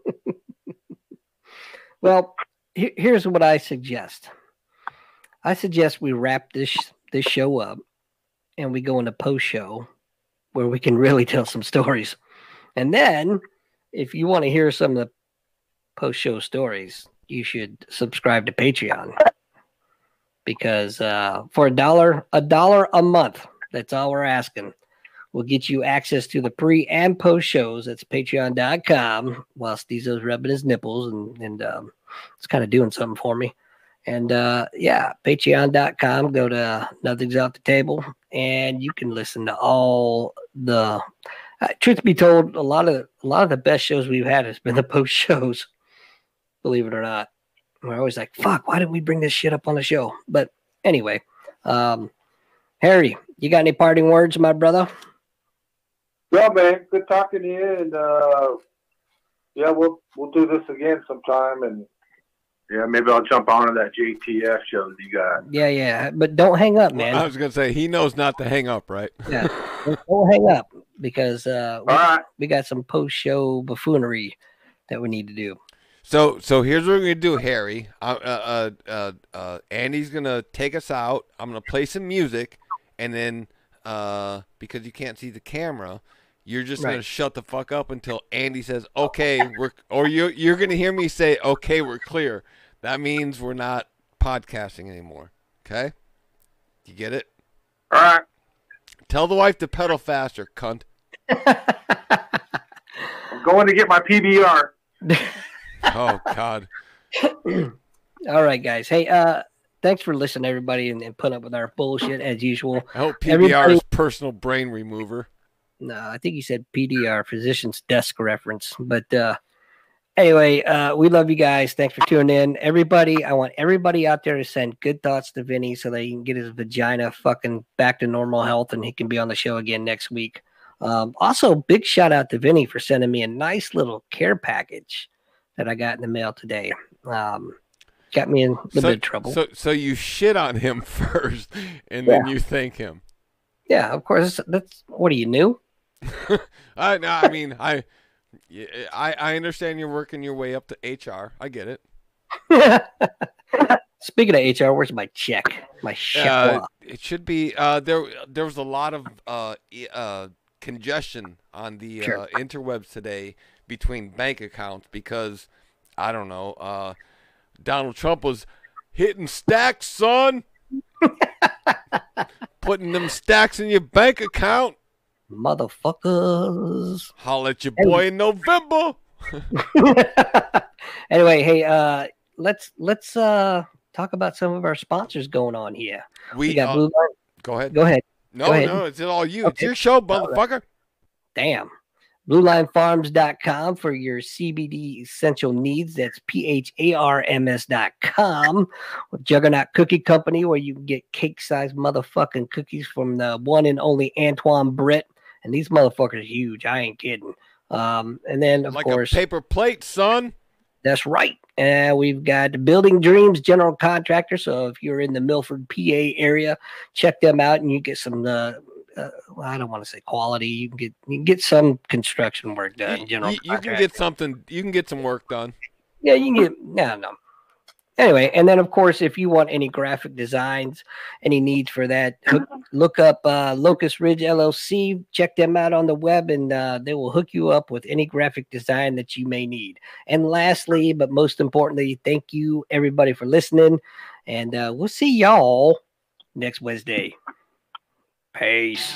Well, he- here's what I suggest. I suggest we wrap this this show up and we go into post show where we can really tell some stories. And then if you want to hear some of the post show stories, you should subscribe to Patreon. Because uh, for a dollar, a dollar a month, that's all we're asking. We'll get you access to the pre and post shows. That's patreon.com. While Steezo's rubbing his nipples and, and um, it's kind of doing something for me. And uh, yeah, patreon.com. Go to Nothing's Off the Table and you can listen to all the. Uh, truth be told, a lot of a lot of the best shows we've had has been the post shows. Believe it or not, we're always like, "Fuck, why didn't we bring this shit up on the show?" But anyway, um, Harry, you got any parting words, my brother? Well, man, good talking to you, and uh, yeah, we'll we'll do this again sometime, and yeah, maybe I'll jump onto that JTF show that you got. Yeah, yeah, but don't hang up, man. I was gonna say he knows not to hang up, right? Yeah, don't don't hang up because uh, we, we got some post show buffoonery that we need to do. So so here's what we're gonna do, Harry. Uh, uh, uh, uh, uh, Andy's gonna take us out. I'm gonna play some music, and then uh, because you can't see the camera, you're just gonna shut the fuck up until Andy says, "Okay, we're," or you you're gonna hear me say, "Okay, we're clear." That means we're not podcasting anymore. Okay, you get it? All right. Tell the wife to pedal faster, cunt. I'm going to get my PBR. Oh God. All right, guys. Hey, uh, thanks for listening, everybody, and, and putting up with our bullshit as usual. I hope PBR Everybody- is personal brain remover. No, I think he said PDR, physician's desk reference. But uh, anyway, uh, we love you guys. Thanks for tuning in. Everybody, I want everybody out there to send good thoughts to Vinny so that he can get his vagina fucking back to normal health and he can be on the show again next week. Um, also, big shout out to Vinny for sending me a nice little care package that I got in the mail today. Um, got me in a little so, bit of trouble. So so you shit on him first, and then you thank him. yeah, of course. That's what are you new? I no, I mean I, I I understand you're working your way up to HR. I get it. Speaking of HR, where's my check? My check. Uh, it should be uh, there. There was a lot of uh, uh, congestion on the Sure. uh, interwebs today between bank accounts because I don't know. Uh, Donald Trump was hitting stacks, son. Putting them stacks in your bank account. Motherfuckers. Holler at your boy in November. anyway, hey, uh, let's let's uh talk about some of our sponsors going on here. We, got uh, Blue Line. Go ahead. Go ahead. No, Go ahead. no, it's all you. It's your show, motherfucker. Damn. BlueLinePharms.com for your CBD essential needs. That's P H A R M S.com. With Juggernaut Cookie Company, where you can get cake sized motherfucking cookies from the one and only Antoine Britt. And these motherfuckers are huge. I ain't kidding. Um, and then, of Like course, a paper plate, son. That's right. Uh, we've got Building Dreams General Contractor. So if you're in the Milford, PA area, check them out, and you get some. Uh, uh, well, I don't want to say quality. You can get you can get some construction work done. General You, you can get something. You can get some work done. Yeah, you can get no, no. Anyway, and then of course, if you want any graphic designs, any needs for that, hook, look up uh, Locust Ridge LLC. Check them out on the web, and uh, they will hook you up with any graphic design that you may need. And lastly, but most importantly, thank you everybody for listening, and uh, we'll see y'all next Wednesday. Peace.